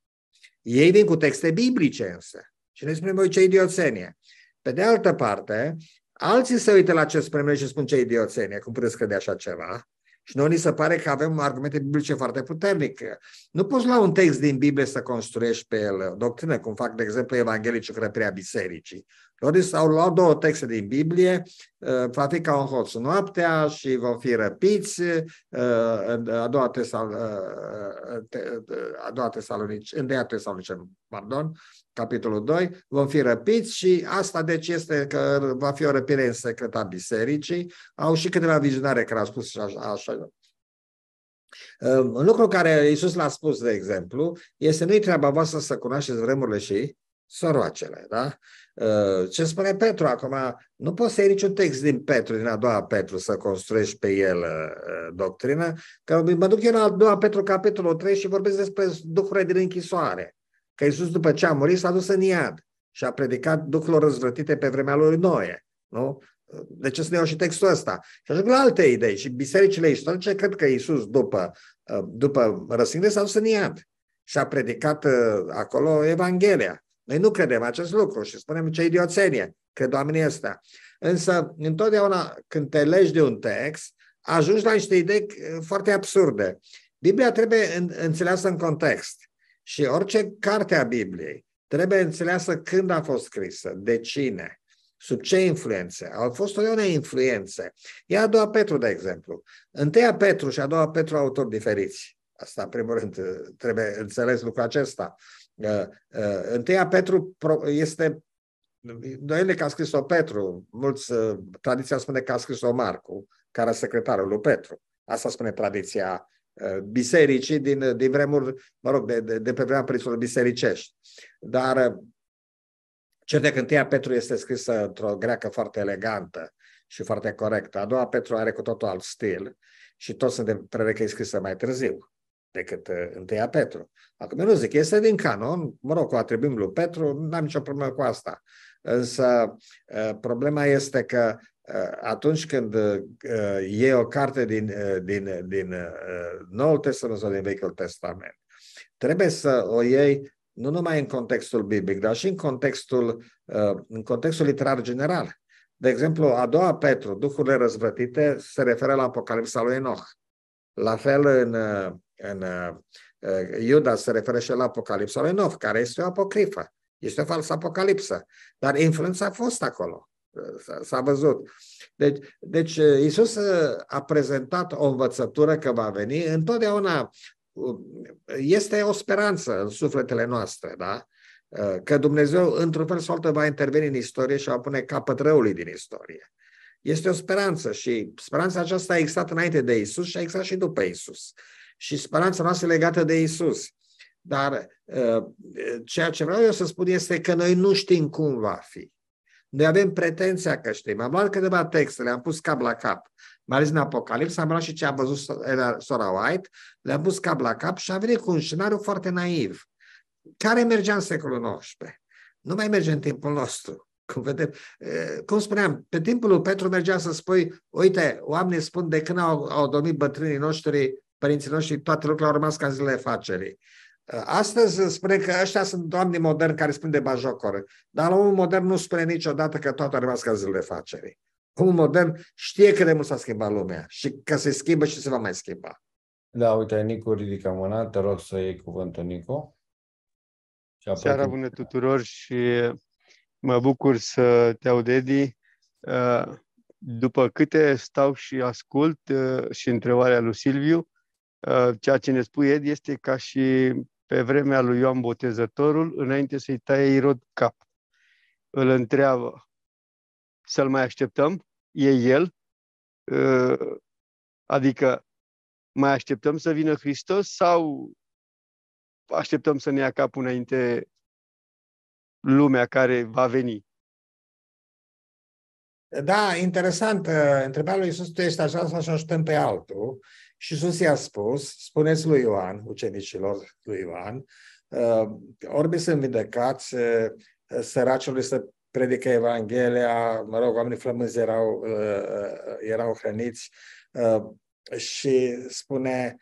Ei vin cu texte biblice însă. Și noi spunem, voi ce idioțenie. Pe de altă parte, alții se uită la ce spunem noi și spun ce idioțenie. Cum puteți crede așa ceva? Și noi ni se pare că avem argumente biblice foarte puternice. Nu poți lua un text din Biblie să construiești pe el doctrină, cum fac, de exemplu, evanghelicii cu răpirea bisericii. Lor au luat două texte din Biblie, uh, va fi ca un hoț noaptea și vom fi răpiți, uh, a doua tesal, uh, a doua tesalonici, în deia tesalonice, pardon, capitolul 2, vom fi răpiți și asta deci este că va fi o răpire în secret a bisericii. Au și câteva vizionare care au spus așa, așa. Un lucru care Iisus l-a spus, de exemplu, este nu-i treaba voastră să cunoașteți vremurile și soroacele, da? Ce spune Petru acum? Nu poți să iei niciun text din Petru, din a doua Petru, să construiești pe el doctrină, că mă duc eu la a doua Petru, capitolul 3 și vorbesc despre duhurile din închisoare că Iisus după ce a murit s-a dus în iad și a predicat duhurilor răzvrătite pe vremea lui Noe. Nu? De ce să ne iau și textul ăsta? Și ajung la alte idei. Și bisericile istorice cred că Iisus după, după răstignirea s-a dus în iad și a predicat uh, acolo Evanghelia. Noi nu credem acest lucru și spunem ce idioțenie, cred oamenii ăsta. Însă, întotdeauna când te legi de un text, ajungi la niște idei uh, foarte absurde. Biblia trebuie înțeleasă în context. Și orice carte a Bibliei trebuie înțeleasă când a fost scrisă, de cine, sub ce influențe. Au fost o influențe. Ia a doua Petru, de exemplu. Întâia Petru și a doua Petru autori diferiți. Asta, în primul rând, trebuie înțeles lucrul acesta. Uh, uh, întâia Petru este Doile că a scris-o Petru, mulți, uh, tradiția spune că a scris-o Marcu, care e secretarul lui Petru. Asta spune tradiția Uh, bisericii din, din vremuri, mă rog, de, de, de pe vremea părinților bisericești. Dar uh, cert de că Petru este scrisă într-o greacă foarte elegantă și foarte corectă. A doua Petru are cu totul alt stil și toți sunt de părere că e scrisă mai târziu decât uh, întâia Petru. Acum eu nu zic, este din canon, mă rog, o atribuim lui Petru, nu am nicio problemă cu asta. Însă problema este că Uh, atunci când uh, e o carte din, uh, din, din Noul Testament sau din Vechiul Testament, trebuie să o iei nu numai în contextul biblic, dar și în contextul, în contextul literar general. De exemplu, a doua Petru, Duhurile răzvrătite, se referă la Apocalipsa lui Enoch. La fel în, în Iuda se referă și la Apocalipsa lui Enoch, care este o apocrifă. Este o falsă apocalipsă. Dar influența a fost acolo. S-a văzut. Deci, deci Isus a prezentat o învățătură că va veni. Întotdeauna este o speranță în sufletele noastre, da? Că Dumnezeu, într-un fel sau altul, va interveni în istorie și va pune capăt răului din istorie. Este o speranță și speranța aceasta a existat înainte de Isus și a existat și după Isus. Și speranța noastră legată de Isus. Dar ceea ce vreau eu să spun este că noi nu știm cum va fi. Noi avem pretenția că știm. Am luat câteva texte, le-am pus cap la cap. Mai ales în Apocalips, am luat și ce a văzut sora White, le-am pus cap la cap și a venit cu un scenariu foarte naiv, care mergea în secolul XIX. Nu mai merge în timpul nostru. Cum, vedem, cum spuneam, pe timpul lui Petru mergea să spui, uite, oamenii spun de când au, au dormit bătrânii noștri, părinții noștri, toate lucrurile au rămas ca zilele facerii. Astăzi spune că ăștia sunt oameni moderni care spun de bajocor, dar la omul modern nu spune niciodată că toate a rămas ca zilele facerii. Omul modern știe cât de mult s-a schimbat lumea și că se schimbă și se va mai schimba. Da, uite, Nicu ridică mâna, te rog să iei cuvântul, Nicu. Seara bună tuturor și mă bucur să te aud, Edi. Uh, după câte stau și ascult uh, și întrebarea lui Silviu, uh, ceea ce ne spui, Edi, este ca și pe vremea lui Ioan Botezătorul, înainte să-i taie Irod cap. Îl întreabă, să-l mai așteptăm? E el? Adică, mai așteptăm să vină Hristos sau așteptăm să ne ia capul înainte lumea care va veni. Da, interesant. Uh, întrebarea lui Iisus, tu ești așa sau așteptăm pe altul? Și Iisus i-a spus, spuneți lui Ioan, ucenicilor lui Ioan, uh, orbi sunt vindecați, uh, săracilor să predică Evanghelia, mă rog, oamenii flămânzi erau, erau hrăniți și spune,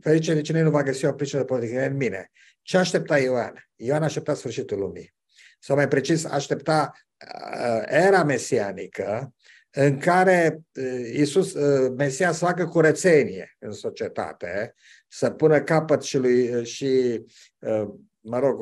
ferice de cine nu va găsi o pricină de politică în mine. Ce aștepta Ioan? Ioan aștepta sfârșitul lumii. Sau mai precis, aștepta uh, era mesianică în care uh, Iisus, uh, Mesia, să facă curățenie în societate, să pună capăt și lui și mă rog,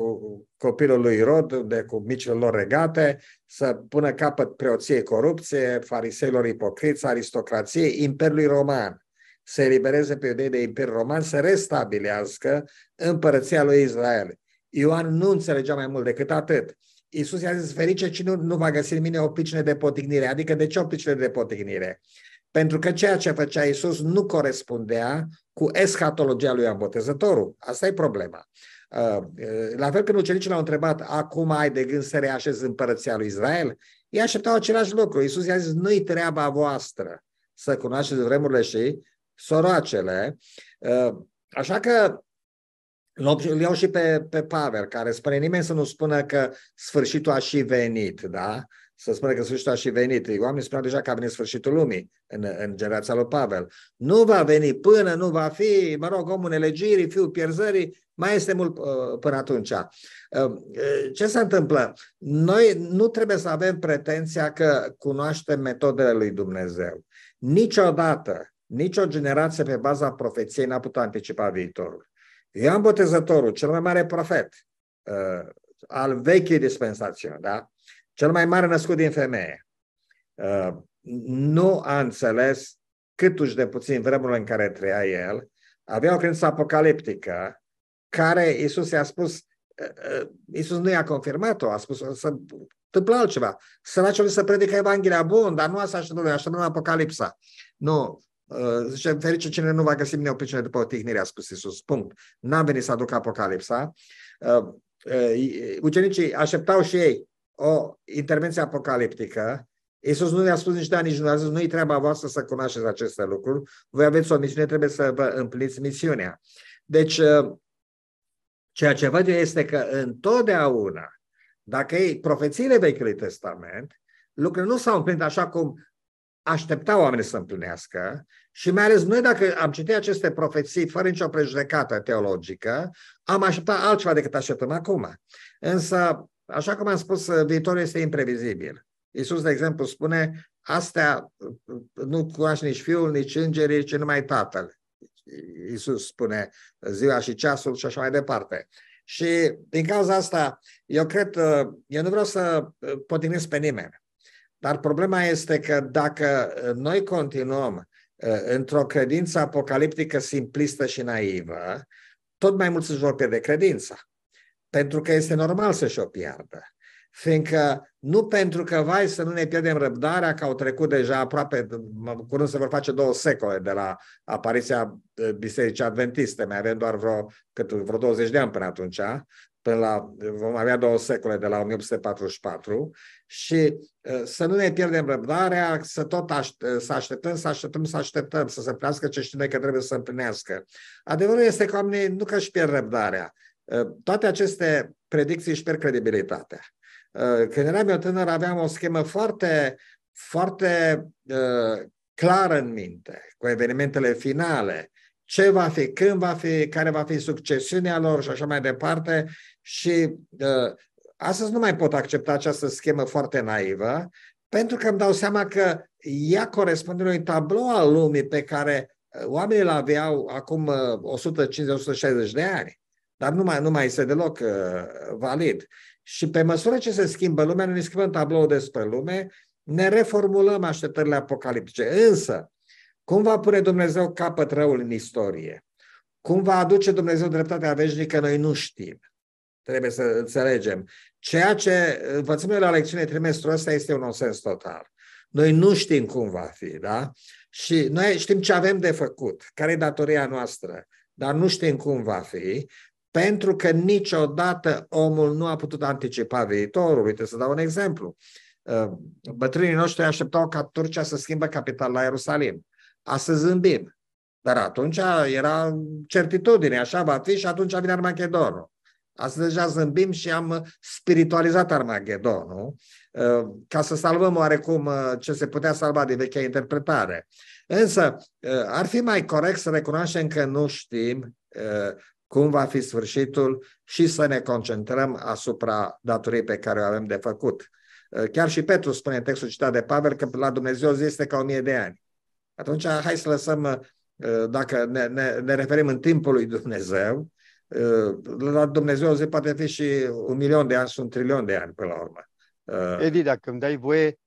copilul lui Rod, de cu micile lor regate, să pună capăt preoției corupție, fariseilor ipocriți, aristocrației, Imperiului Roman să elibereze pe iudei de Imperiul Roman, să restabilească împărăția lui Israel. Ioan nu înțelegea mai mult decât atât. Iisus i-a zis, ferice cine nu, nu va găsi în mine o pricină de potignire. Adică de ce o pricină de potignire? Pentru că ceea ce făcea Iisus nu corespundea cu eschatologia lui Ioan Botezătorul. Asta e problema. Uh, la fel când ucenicii l-au întrebat, acum ai de gând să reașezi împărăția lui Israel? Ei așteptau același lucru. Iisus i-a zis, nu-i treaba voastră să cunoașteți vremurile și soroacele. Uh, așa că îl iau și pe, pe Pavel, care spune nimeni să nu spună că sfârșitul a și venit, da? Să spună că sfârșitul a și venit. Oamenii spuneau deja că a venit sfârșitul lumii în, în generația lui Pavel. Nu va veni până nu va fi, mă rog, omul nelegirii, fiul pierzării, mai este mult uh, până atunci. Uh, uh, ce se întâmplă? Noi nu trebuie să avem pretenția că cunoaștem metodele lui Dumnezeu. Niciodată nicio generație pe baza profeției n-a putut anticipa viitorul. Ioan Botezătorul, cel mai mare profet uh, al vechii dispensațiuni, da? cel mai mare născut din femeie, uh, nu a înțeles câtuși de puțin vremurile în care trăia el, avea o credință apocaliptică care Isus i-a spus, uh, uh Isus nu i-a confirmat-o, a spus să întâmplă altceva. Săracilor să predică Evanghelia bun, dar nu asta așteptăm, așteptăm Apocalipsa. Nu, Uh, zice, ferice cine nu va găsi mine o pricină după o tihnire, a spus Iisus. Punct. N-am venit să aduc apocalipsa. Uh, uh, ucenicii așteptau și ei o intervenție apocaliptică. Iisus nu le-a spus nici da, nici nu a zis, nu-i treaba voastră să cunoașteți aceste lucruri. Voi aveți o misiune, trebuie să vă împliniți misiunea. Deci, ceea ce văd eu este că întotdeauna, dacă ei, profețiile Vechiului Testament, lucrurile nu s-au împlinit așa cum aștepta oamenii să împlinească și mai ales noi dacă am citit aceste profeții fără nicio prejudecată teologică, am așteptat altceva decât așteptăm acum. Însă, așa cum am spus, viitorul este imprevizibil. Iisus, de exemplu, spune, astea nu cunoaște nici Fiul, nici Îngerii, ci numai Tatăl. Iisus spune ziua și ceasul și așa mai departe. Și din cauza asta, eu cred, eu nu vreau să potignesc pe nimeni. Dar problema este că dacă uh, noi continuăm uh, într-o credință apocaliptică simplistă și naivă, tot mai mulți își vor pierde credința. Pentru că este normal să-și o piardă. Fiindcă nu pentru că, vai, să nu ne pierdem răbdarea, că au trecut deja aproape, curând se vor face două secole de la apariția uh, Bisericii Adventiste, mai avem doar vreo, cât, vreo 20 de ani până atunci, până la, vom avea două secole de la 1844 și să nu ne pierdem răbdarea, să tot aș- să așteptăm, să așteptăm, să așteptăm, să se împlinească ce știm că trebuie să împlinească. Adevărul este că oamenii nu că își pierd răbdarea. Toate aceste predicții își pierd credibilitatea. Când eram eu tânăr, aveam o schemă foarte, foarte uh, clară în minte, cu evenimentele finale, ce va fi, când va fi, care va fi succesiunea lor și așa mai departe. Și uh, astăzi nu mai pot accepta această schemă foarte naivă, pentru că îmi dau seama că ea corespunde unui tablou al lumii pe care uh, oamenii îl aveau acum 150-160 uh, de ani, dar nu mai, nu mai este deloc uh, valid. Și pe măsură ce se schimbă lumea, noi ne schimbăm tabloul despre lume, ne reformulăm așteptările apocaliptice. Însă, cum va pune Dumnezeu capăt răul în istorie? Cum va aduce Dumnezeu dreptatea veșnică, noi nu știm. Trebuie să înțelegem. Ceea ce învățăm noi la lecțiune trimestrul ăsta este un nonsens total. Noi nu știm cum va fi, da? Și noi știm ce avem de făcut, care e datoria noastră, dar nu știm cum va fi, pentru că niciodată omul nu a putut anticipa viitorul. Uite, să dau un exemplu. Bătrânii noștri așteptau ca Turcia să schimbă capitala la Ierusalim. Astăzi zâmbim. Dar atunci era certitudine, așa va fi și atunci vine Armagedonul. Astăzi deja zâmbim și am spiritualizat Armagedonul uh, ca să salvăm oarecum uh, ce se putea salva de vechea interpretare. Însă uh, ar fi mai corect să recunoaștem că nu știm cum va fi sfârșitul și să ne concentrăm asupra datoriei pe care o avem de făcut. Chiar și Petru spune în textul citat de Pavel că la Dumnezeu zi este ca o mie de ani. Atunci, hai să lăsăm, uh, dacă ne, ne, ne referim în timpul lui Dumnezeu, uh, la Dumnezeu zi poate fi și un milion de ani și un trilion de ani până la urmă. Uh, Edi, dacă îmi dai voie,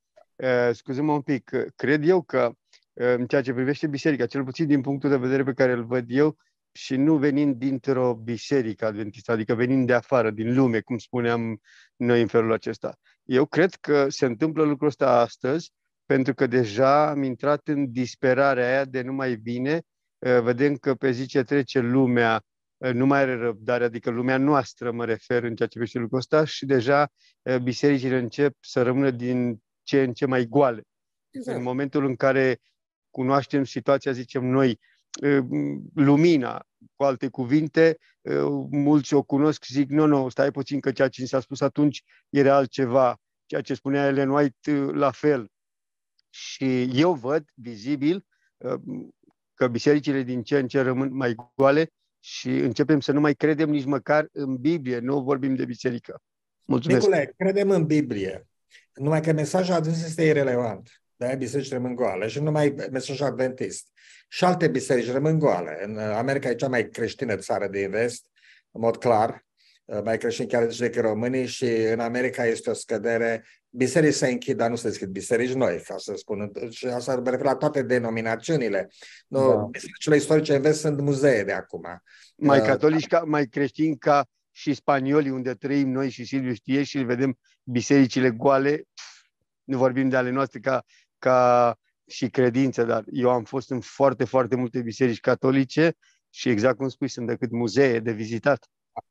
scuze-mă un pic, cred eu că în ceea ce privește biserica, cel puțin din punctul de vedere pe care îl văd eu, și nu venind dintr-o biserică adventistă, adică venind de afară, din lume, cum spuneam noi în felul acesta. Eu cred că se întâmplă lucrul ăsta astăzi pentru că deja am intrat în disperarea aia de nu mai vine. Uh, vedem că pe zi ce trece lumea uh, nu mai are răbdare, adică lumea noastră mă refer în ceea ce privește lucrul ăsta și deja uh, bisericile încep să rămână din ce în ce mai goale. Exact. În momentul în care cunoaștem situația, zicem noi, lumina, cu alte cuvinte, mulți o cunosc, zic, nu, nu, stai puțin că ceea ce ni s-a spus atunci era altceva, ceea ce spunea Ellen White la fel. Și eu văd vizibil uh, că bisericile din ce în ce rămân mai goale și începem să nu mai credem nici măcar în Biblie, nu vorbim de biserică. Mulțumesc. Nicule, credem în Biblie, numai că mesajul adventist este irrelevant. De-aia biserici rămân goale și numai mesajul adventist. Și alte biserici rămân goale. În America e cea mai creștină țară din vest, în mod clar, uh, mai creștin chiar decât românii și în America este o scădere biserici se închid, dar nu se deschid biserici noi, ca să spun. Și asta mă refer la toate denominațiunile. Nu, da. Bisericile istorice în vest sunt muzee de acum. Mai uh, catolici, ca, mai creștini ca și spaniolii, unde trăim noi și Silviu știe și vedem bisericile goale, nu vorbim de ale noastre ca, ca și credință, dar eu am fost în foarte, foarte multe biserici catolice și exact cum spui, sunt decât muzee de vizitat.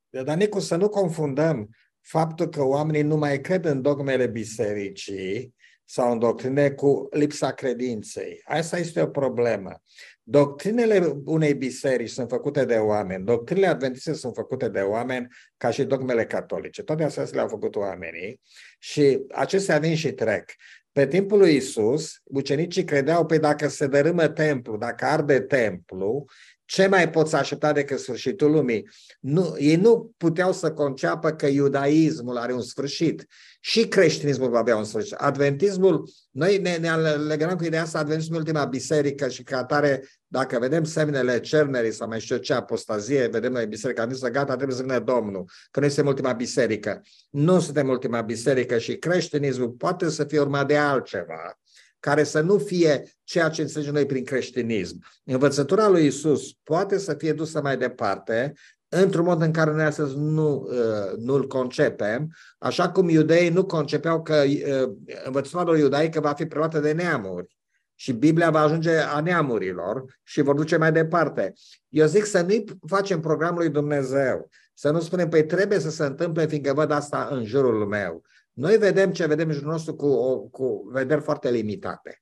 Dar, Nicu, să nu confundăm faptul că oamenii nu mai cred în dogmele bisericii sau în doctrine cu lipsa credinței. Asta este o problemă. Doctrinele unei biserici sunt făcute de oameni, doctrinele adventiste sunt făcute de oameni ca și dogmele catolice. Toate astea le-au făcut oamenii și acestea vin și trec. Pe timpul lui Isus, ucenicii credeau, pe dacă se dărâmă templu, dacă arde templu, ce mai poți aștepta decât sfârșitul lumii? Nu, ei nu puteau să conceapă că iudaismul are un sfârșit și creștinismul va avea un sfârșit. Adventismul, noi ne, ne legăm cu ideea asta, adventismul ultima biserică și ca atare, dacă vedem semnele cernerii sau mai știu ce apostazie, vedem noi biserica adventistă, gata, trebuie să vină Domnul, că noi suntem ultima biserică. Nu suntem ultima biserică și creștinismul poate să fie urmat de altceva care să nu fie ceea ce înțelegem noi prin creștinism. Învățătura lui Isus poate să fie dusă mai departe într-un mod în care noi astăzi nu, uh, nu-l concepem, așa cum iudeii nu concepeau că uh, învățătura lui iudaică va fi preluată de neamuri și Biblia va ajunge a neamurilor și vor duce mai departe. Eu zic să nu facem programul lui Dumnezeu, Să nu spunem, păi trebuie să se întâmple, fiindcă văd asta în jurul meu. Noi vedem ce vedem în jurul nostru cu, o, cu vederi foarte limitate.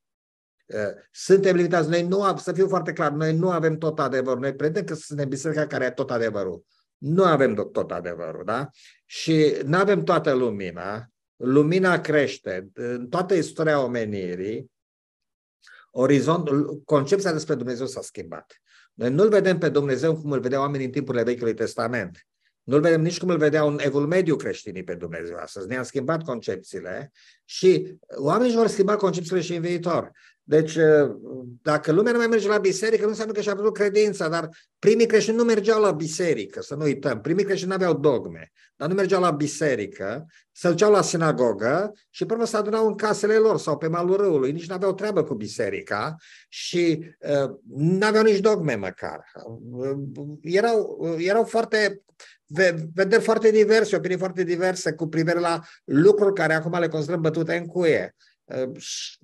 Uh, suntem limitați. Noi nu avem, să fiu foarte clar, noi nu avem tot adevărul. Noi credem că suntem biserica care are tot adevărul. Nu avem tot adevărul, da? Și nu avem toată lumina. Lumina crește. În toată istoria omenirii, orizontul, concepția despre Dumnezeu s-a schimbat. Noi nu-L vedem pe Dumnezeu cum îl vedeau oamenii în timpurile Vechiului Testament. Nu-L vedem nici cum îl vedeau în evul mediu creștinii pe Dumnezeu astăzi. Ne-am schimbat concepțiile și oamenii își vor schimba concepțiile și în viitor. Deci, uh, dacă lumea nu mai merge la biserică, nu înseamnă că și-a pierdut credința, dar primii creștini nu mergeau la biserică, să nu uităm. Primii creștini nu aveau dogme, dar nu mergeau la biserică, se duceau la sinagogă și până se adunau în casele lor sau pe malul râului. Nici nu aveau treabă cu biserica și uh, nu aveau nici dogme măcar. Uh, erau, uh, erau foarte vederi foarte diverse, opinii foarte diverse cu privire la lucruri care acum le considerăm bătute în cuie. Ehm,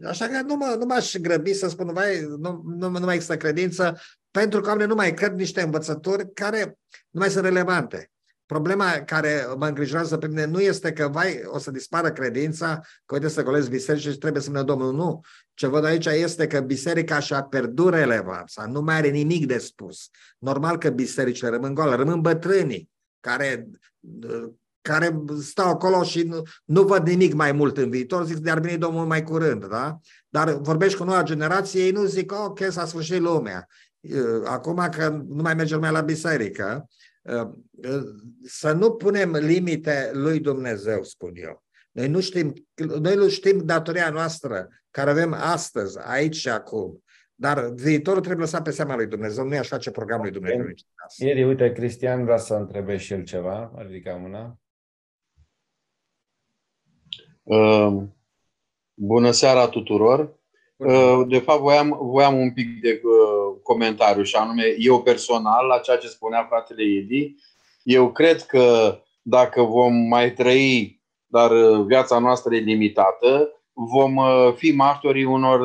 așa că nu, mă, nu m-aș grăbi să spun, vai, nu, nu, nu mai există credință, pentru că oamenii nu mai cred niște învățături care nu mai sunt relevante. Problema care mă îngrijorează pe mine nu este că, vai, o să dispară credința, că uite să golezi biserici și trebuie să ne Domnul. Nu. Ce văd aici este că biserica și-a pierdut relevanța, nu mai are nimic de spus. Normal că bisericile rămân goale, rămân bătrânii care care stau acolo și nu, nu văd nimic mai mult în viitor, zic de-ar veni Domnul mai curând, da? Dar vorbești cu noua generație, ei nu zic, ok, s-a sfârșit lumea. Acum că nu mai merge lumea la biserică, să nu punem limite lui Dumnezeu, spun eu. Noi nu știm, noi nu știm datoria noastră care avem astăzi, aici și acum. Dar viitorul trebuie lăsat pe seama lui Dumnezeu, nu e așa ce programul lui Dumnezeu. Ieri, uite, Cristian vrea să întrebe și el ceva, ridica mâna. Ehm, bună seara tuturor! Ehm, de fapt, voiam, voiam un pic de uh, comentariu și anume, eu personal, la ceea ce spunea fratele Edi, eu cred că dacă vom mai trăi, dar uh, viața noastră e limitată, vom uh, fi martorii unor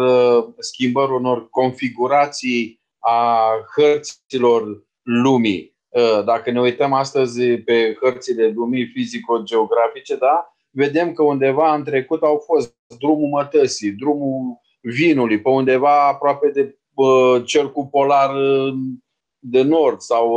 schimbări, unor configurații a hărților lumii. Dacă ne uităm astăzi pe hărțile lumii fizico-geografice, da? vedem că undeva în trecut au fost drumul mătăsii, drumul vinului, pe undeva aproape de uh, cercul polar de nord sau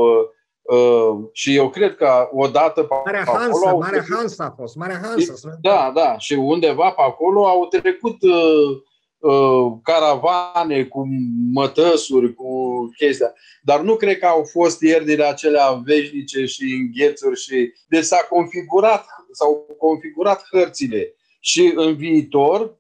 uh, și eu cred că odată pe Marea Hansa, au Marea Hansa a fost, Marea Hansa. Da, da, și undeva pe acolo au trecut uh, uh, caravane cu mătăsuri, cu chestia. Dar nu cred că au fost ierderile acelea veșnice și înghețuri și deci s-a configurat s-au configurat hărțile și în viitor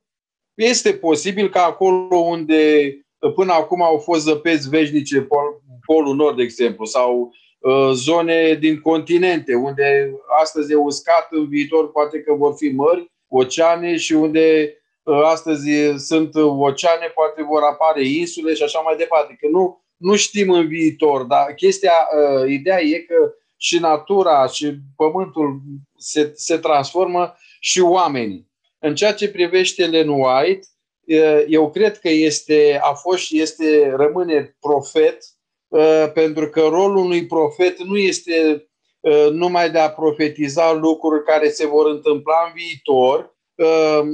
este posibil ca acolo unde până acum au fost zăpeți veșnice, Pol, Polul Nord, de exemplu, sau uh, zone din continente, unde astăzi e uscat, în viitor poate că vor fi mări, oceane și unde uh, astăzi sunt oceane, poate vor apare insule și așa mai departe. Că nu, nu știm în viitor, dar chestia, uh, ideea e că și natura și pământul se, se transformă și oamenii. În ceea ce privește Len White, eu cred că este, a fost și este, rămâne profet, pentru că rolul unui profet nu este numai de a profetiza lucruri care se vor întâmpla în viitor,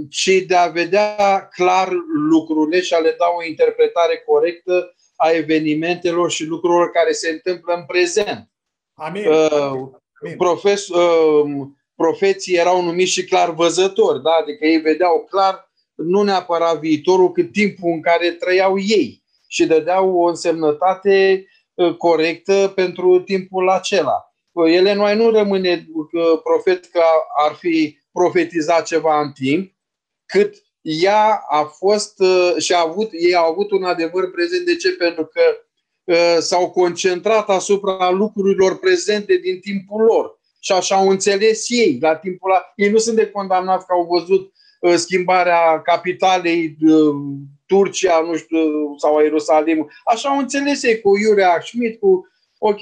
ci de a vedea clar lucrurile și a le da o interpretare corectă a evenimentelor și lucrurilor care se întâmplă în prezent. Amin. Uh, profes, uh, profeții erau numiți și clar văzători, da? adică ei vedeau clar nu neapărat viitorul, cât timpul în care trăiau ei și dădeau o însemnătate uh, corectă pentru timpul acela. Uh, ele nu nu rămâne uh, profet că ar fi profetizat ceva în timp, cât ea a fost și a avut, ei au avut un adevăr prezent. De ce? Pentru că Uh, s-au concentrat asupra lucrurilor prezente din timpul lor. Și așa au înțeles ei. La timpul ăla, ei nu sunt de condamnat că au văzut uh, schimbarea capitalei uh, Turcia, nu știu, sau a Ierusalim. Așa au înțeles ei cu Iurea Schmidt, cu... Ok.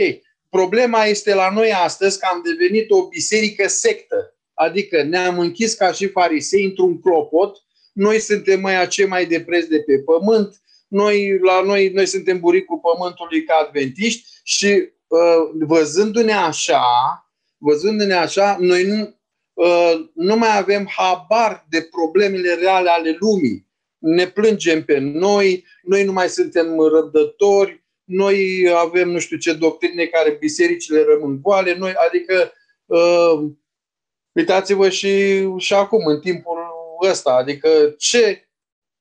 Problema este la noi astăzi că am devenit o biserică sectă. Adică ne-am închis ca și farisei într-un clopot. Noi suntem mai cei mai de preț de pe pământ noi, la noi, noi suntem buricul pământului ca adventiști și uh, văzându-ne așa, văzându-ne așa, noi nu, uh, nu mai avem habar de problemele reale ale lumii. Ne plângem pe noi, noi nu mai suntem răbdători, noi avem nu știu ce doctrine care bisericile rămân goale, noi, adică uh, uitați-vă și, și acum, în timpul ăsta, adică ce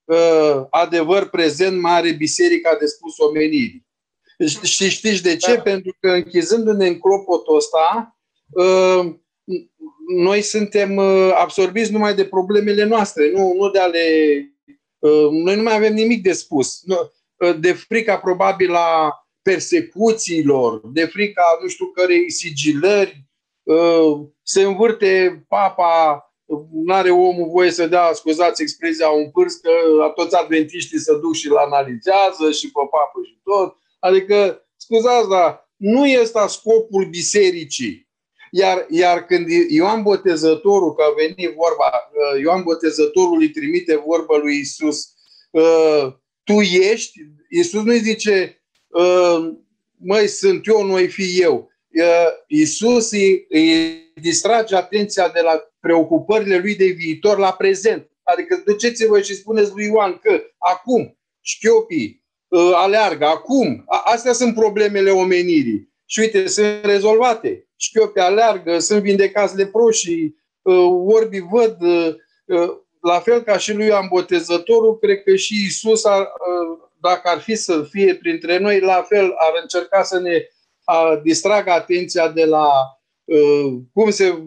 uh, adevăr prezent mai are biserica de spus omenirii. Și știți de ce? Da. Pentru că închizându-ne în clopotul ăsta, uh, noi suntem uh, absorbiți numai de problemele noastre, nu, nu de ale. Uh, noi nu mai avem nimic de spus. Uh, de frica probabil a persecuțiilor, de frica nu știu cărei sigilări, se învârte papa, nu are omul voie să dea, scuzați expresia, un pârs, că toți adventiștii se duc și îl analizează și pe papă și tot. Adică, scuzați, dar nu este scopul bisericii. Iar, iar când Ioan Botezătorul, că a venit vorba, Ioan Botezătorul îi trimite vorba lui Isus, tu ești, Isus nu-i zice, măi, sunt eu, nu fi eu. Isus îi, îi distrage atenția de la preocupările lui de viitor la prezent. Adică duceți-vă și spuneți lui Ioan că acum șchiopii uh, aleargă, acum. Astea sunt problemele omenirii. Și uite, sunt rezolvate. Șchiopii aleargă, sunt vindecați leproșii, uh, orbii văd. Uh, la fel ca și lui Ioan Botezătorul, cred că și Isus, dacă ar fi să fie printre noi, la fel ar încerca să ne distragă atenția de la cum se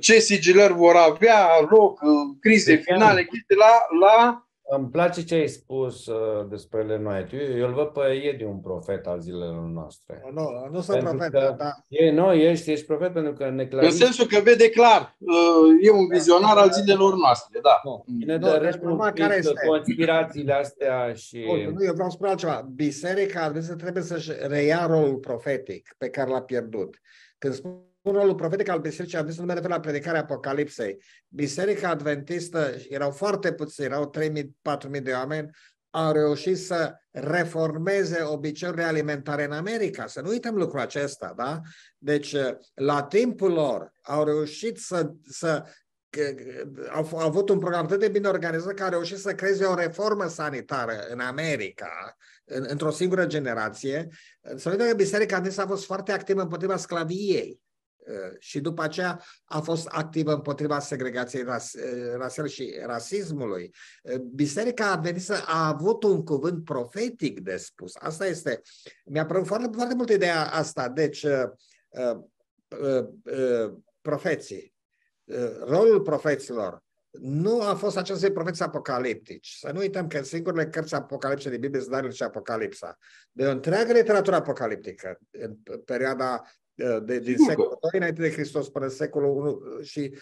ce sigilări vor avea loc, crize finale, chestii la, la îmi place ce ai spus uh, despre Ellen Eu, eu îl văd pe Edi un profet al zilelor noastre. Nu, nu sunt profet, da. E, nu, ești, ești profet pentru că ne clarifică. În sensul că vede clar. Uh, e un vizionar da, al zilelor noastre, da. Nu, ne dă deci, care este? conspirațiile astea și... Nu, eu vreau să spun altceva. Biserica trebuie să-și reia rolul profetic pe care l-a pierdut. Când spun rolul profetic al Bisericii Adventiste nu mă refer la predicarea Apocalipsei. Biserica Adventistă, erau foarte puțini, erau 3.000-4.000 de oameni, au reușit să reformeze obiceiurile alimentare în America. Să nu uităm lucrul acesta, da? Deci, la timpul lor, au reușit să, să au, au avut un program atât de bine organizat că au reușit să creeze o reformă sanitară în America, în, într-o singură generație. Să nu uităm că Biserica Adventistă a fost foarte activă împotriva sclaviei. Uh, și după aceea a fost activă împotriva segregației ras, uh, rasiale și rasismului. Uh, Biserica Adventistă a avut un cuvânt profetic de spus. Asta este, mi-a părut foarte, foarte multă ideea asta. Deci, uh, uh, uh, profeții, rolul profeților nu a fost acest profeți apocaliptici. Să nu uităm că singurele cărți apocalipse din Biblie sunt Daniel și Apocalipsa. De o întreagă literatură apocaliptică în perioada de, din secolul 2 înainte de Hristos până secolul 1 și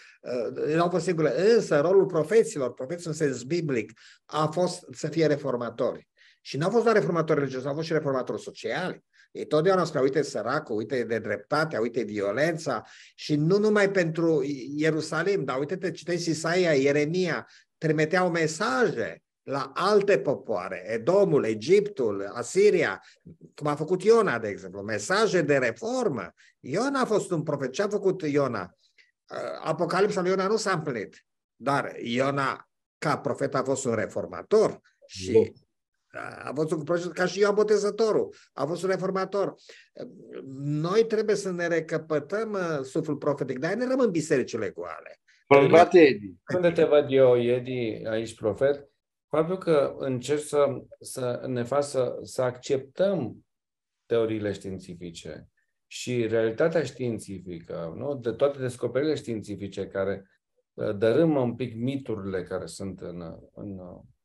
uh, au fost singure. Însă rolul profeților, profeții în sens biblic, a fost să fie reformatori. Și nu au fost doar reformatori religioși, au fost și reformatori sociali. Ei totdeauna spre uite săracul, uite de dreptate, uite violența și nu numai pentru Ierusalim, dar uite-te, citești Isaia, Ieremia, trimiteau mesaje la alte popoare, Edomul, Egiptul, Asiria, cum a făcut Iona, de exemplu, mesaje de reformă. Iona a fost un profet. Ce a făcut Iona? Uh, Apocalipsa lui Iona nu s-a împlinit, dar Iona, ca profet, a fost un reformator și a fost un proces ca și Ioan Botezătorul, a fost un reformator. Noi trebuie să ne recăpătăm uh, suflul profetic, dar ne rămân bisericile goale. Când te văd eu, Edi, aici profet, faptul că încerc să, să ne fac să, să acceptăm teoriile științifice și realitatea științifică, nu? de toate descoperirile științifice care uh, dărâmă un pic miturile care sunt în, în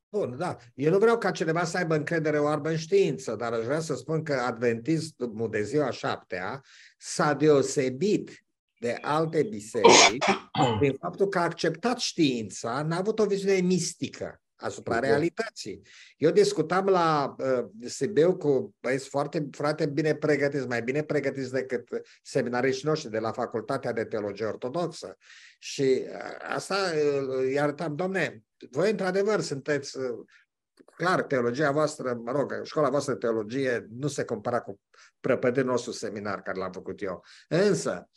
Bun, da. Eu nu vreau ca cineva să aibă încredere oarbă în știință, dar aș vrea să spun că adventismul de ziua șaptea s-a deosebit de alte biserici [coughs] prin faptul că a acceptat știința, n-a avut o viziune mistică asupra realității. Eu discutam la uh, Sibiu cu băieți foarte, foarte bine pregătiți, mai bine pregătiți decât seminariștii noștri de la Facultatea de Teologie Ortodoxă. Și uh, asta uh, îi arătam, domne, voi într-adevăr sunteți uh, clar, teologia voastră, mă rog, școala voastră de teologie nu se compara cu prăpădul nostru seminar care l-am făcut eu. Însă,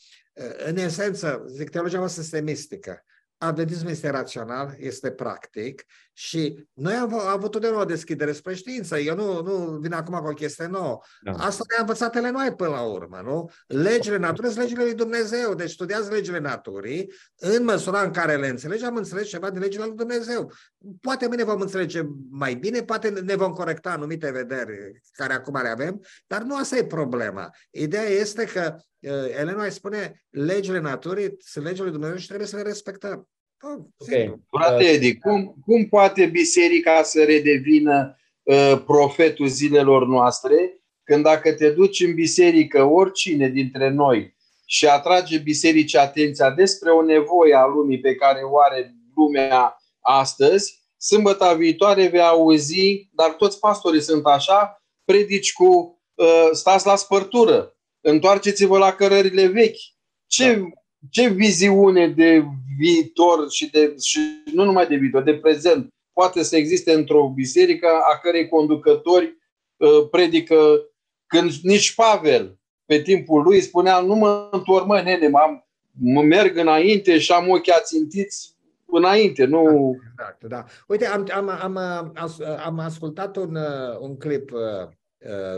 În esență, zic, teologia noastră este mistică. Adventismul este rațional, este practic și noi am, am avut totdeauna o deschidere spre știință. Eu nu, nu vin acum cu o chestie nouă. Da. Asta ne-a învățat noi până la urmă, nu? Legile naturii sunt legile lui Dumnezeu, deci studiați legile naturii, în măsura în care le înțelegi, am înțeles ceva din legile lui Dumnezeu. Poate mâine vom înțelege mai bine, poate ne vom corecta anumite vederi care acum le avem, dar nu asta e problema. Ideea este că uh, Elena îi spune legile naturii sunt legile lui Dumnezeu și trebuie să le respectăm. Okay. Frate Edi, cum, cum poate biserica să redevină uh, profetul zilelor noastre când dacă te duci în biserică, oricine dintre noi, și atrage bisericii atenția despre o nevoie a lumii pe care o are lumea astăzi, sâmbătă viitoare vei auzi, dar toți pastorii sunt așa, predici cu uh, stați la spărtură, întoarceți-vă la cărările vechi. Ce, da. ce viziune de viitor și, de, și nu numai de viitor, de prezent, poate să existe într-o biserică a cărei conducători uh, predică când nici Pavel, pe timpul lui, spunea nu mă întorc, mă, nene, m-am, mă merg înainte și am ochii ațintiți înainte, nu... Exact, da. Uite, am, am, am, am ascultat un, un clip uh,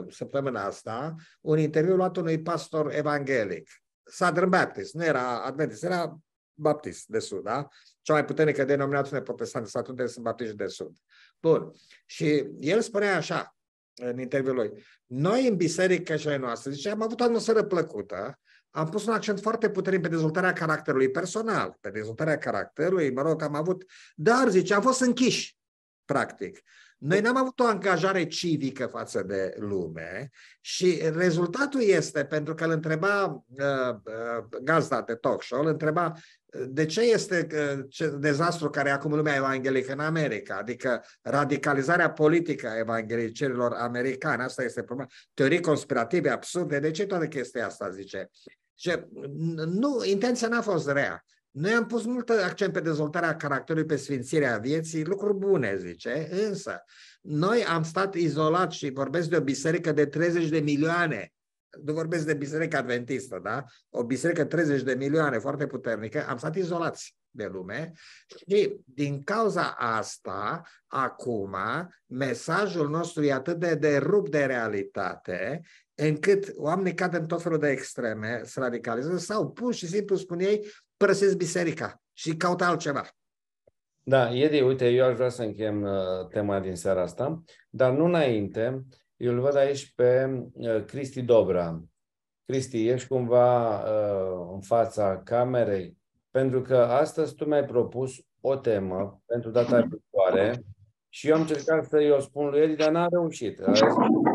săptămâna asta, un interviu luat unui pastor evanghelic, Southern Baptist, nu era Adventist, era baptist de sud, da? Cea mai puternică denominațiune protestantă atunci sunt baptiști de sud. Bun. Și el spunea așa, în interviul lui, noi în biserică și noastre, zice, am avut o atmosferă plăcută, am pus un accent foarte puternic pe dezvoltarea caracterului personal, pe dezvoltarea caracterului, mă rog, am avut, dar, zice, am fost închiși, practic. Noi n-am avut o angajare civică față de lume și rezultatul este, pentru că îl întreba uh, uh, gazda de talk show, îl întreba uh, de ce este uh, ce dezastru care e acum lumea evanghelică în America, adică radicalizarea politică a evanghelicerilor americani, asta este problema, teorii conspirative absurde, de ce toată chestia asta, zice? Și, nu, intenția n-a fost rea. Noi am pus mult accent pe dezvoltarea caracterului, pe sfințirea vieții, lucruri bune, zice, însă noi am stat izolați și vorbesc de o biserică de 30 de milioane, nu vorbesc de biserică adventistă, da? O biserică 30 de milioane, foarte puternică, am stat izolați de lume și din cauza asta, acum, mesajul nostru e atât de derupt de realitate, încât oamenii cad în tot felul de extreme, se radicalizează sau pur și simplu spun ei, părăsesc biserica și caută altceva. Da, Edi, uite, eu aș vrea să închem uh, tema din seara asta, dar nu înainte, eu îl văd aici pe uh, Cristi Dobra. Cristi, ești cumva uh, în fața camerei? Pentru că astăzi tu mi-ai propus o temă pentru data viitoare și eu am încercat să i-o spun lui Edi, dar n-a reușit.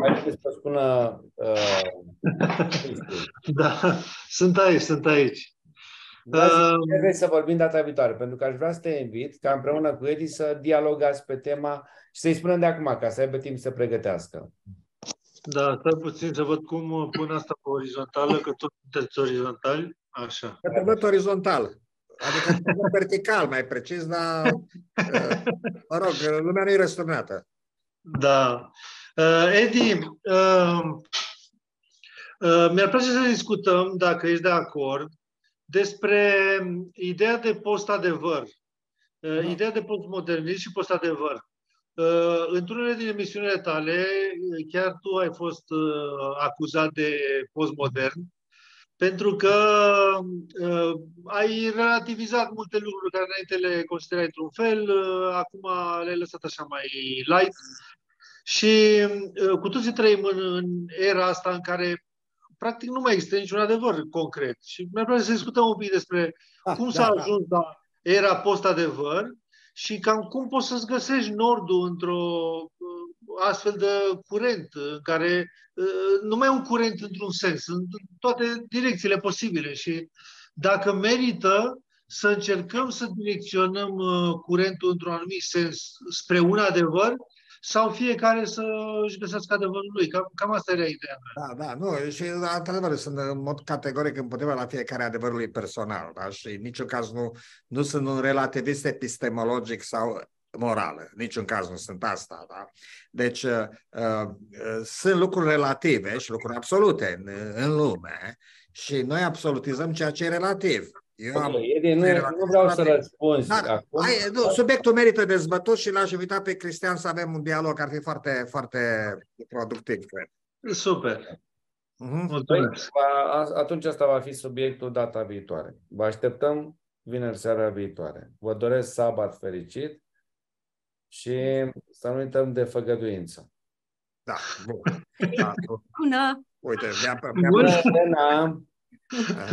Hai să spună uh, [laughs] Da, sunt aici, sunt aici. Trebuie să vorbim data viitoare, pentru că aș vrea să te invit ca împreună cu Edi să dialogați pe tema și să-i spunem de acum, ca să aibă timp să pregătească. Da, stai puțin să văd cum pun asta pe orizontală, că tot sunteți orizontali. Așa. Că te văd orizontal. Adică vertical, mai precis, dar, uh, mă rog, lumea nu e răsturnată. Da. Uh, Edi, uh, uh, mi-ar place să discutăm, dacă ești de acord, despre ideea de post-adevăr, uh, da. ideea de postmodernism și post-adevăr. Uh, într-unele din emisiunile tale, chiar tu ai fost uh, acuzat de postmodern, pentru că uh, ai relativizat multe lucruri care înainte le considerai într-un fel, uh, acum le-ai lăsat așa mai light. Și uh, cu toții trăim în, în era asta în care practic nu mai există niciun adevăr concret. Și mi-ar plăcea să discutăm un pic despre ah, cum da, s-a da. ajuns da. la era post-adevăr și cam cum poți să-ți găsești nordul într-o uh, astfel de curent, în care uh, nu mai e un curent într-un sens, în toate direcțiile posibile și dacă merită să încercăm să direcționăm uh, curentul într-un anumit sens spre un adevăr sau fiecare să își găsească adevărul lui. Cam, cam asta era ideea mea. Da, da, nu, și într-adevăr sunt în mod categoric împotriva la fiecare adevărului personal, da? și în niciun caz nu, nu sunt un relativist epistemologic sau morală. Niciun caz nu sunt asta. Da? Deci uh, uh, sunt lucruri relative și lucruri absolute în, în lume Și noi absolutizăm ceea ce e relativ. Eu am, Edi, nu, nu vreau să răspunzi Dar, acum. Hai, nu, subiectul merită dezbătut și l-aș invita pe Cristian să avem un dialog, ar fi foarte, foarte productiv, cred. Super. Uh-huh. Păi, atunci asta va fi subiectul data viitoare. Vă așteptăm vineri seara viitoare. Vă doresc sabat fericit și să nu uităm de făgăduință. Da, bun. [laughs] Da, Bună! Uite, mi-a, mi-a Bună, Bună!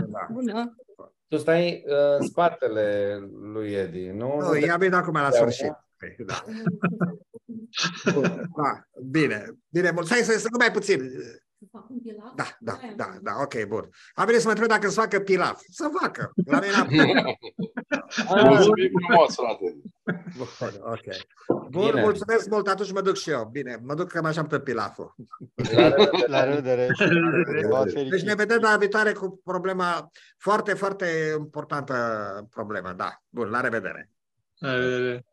Da. Bună! Tu stai în uh, spatele lui Edi, nu? Nu, i-am venit acum la sfârșit. Da. [laughs] da, bine, bine, mult. Stai să, să nu mai puțin. Da, da, da, da, ok, bun. Am venit să mă întreb dacă să facă pilaf. Să facă. La mine [laughs] Mulțumim frumos, frate. ok. Bun, Bine. mulțumesc mult, atunci mă duc și eu. Bine, mă duc că mă așteaptă pilaful. La revedere. Deci ne vedem la viitoare cu problema foarte, foarte importantă problemă. Da, bun, la revedere. La revedere.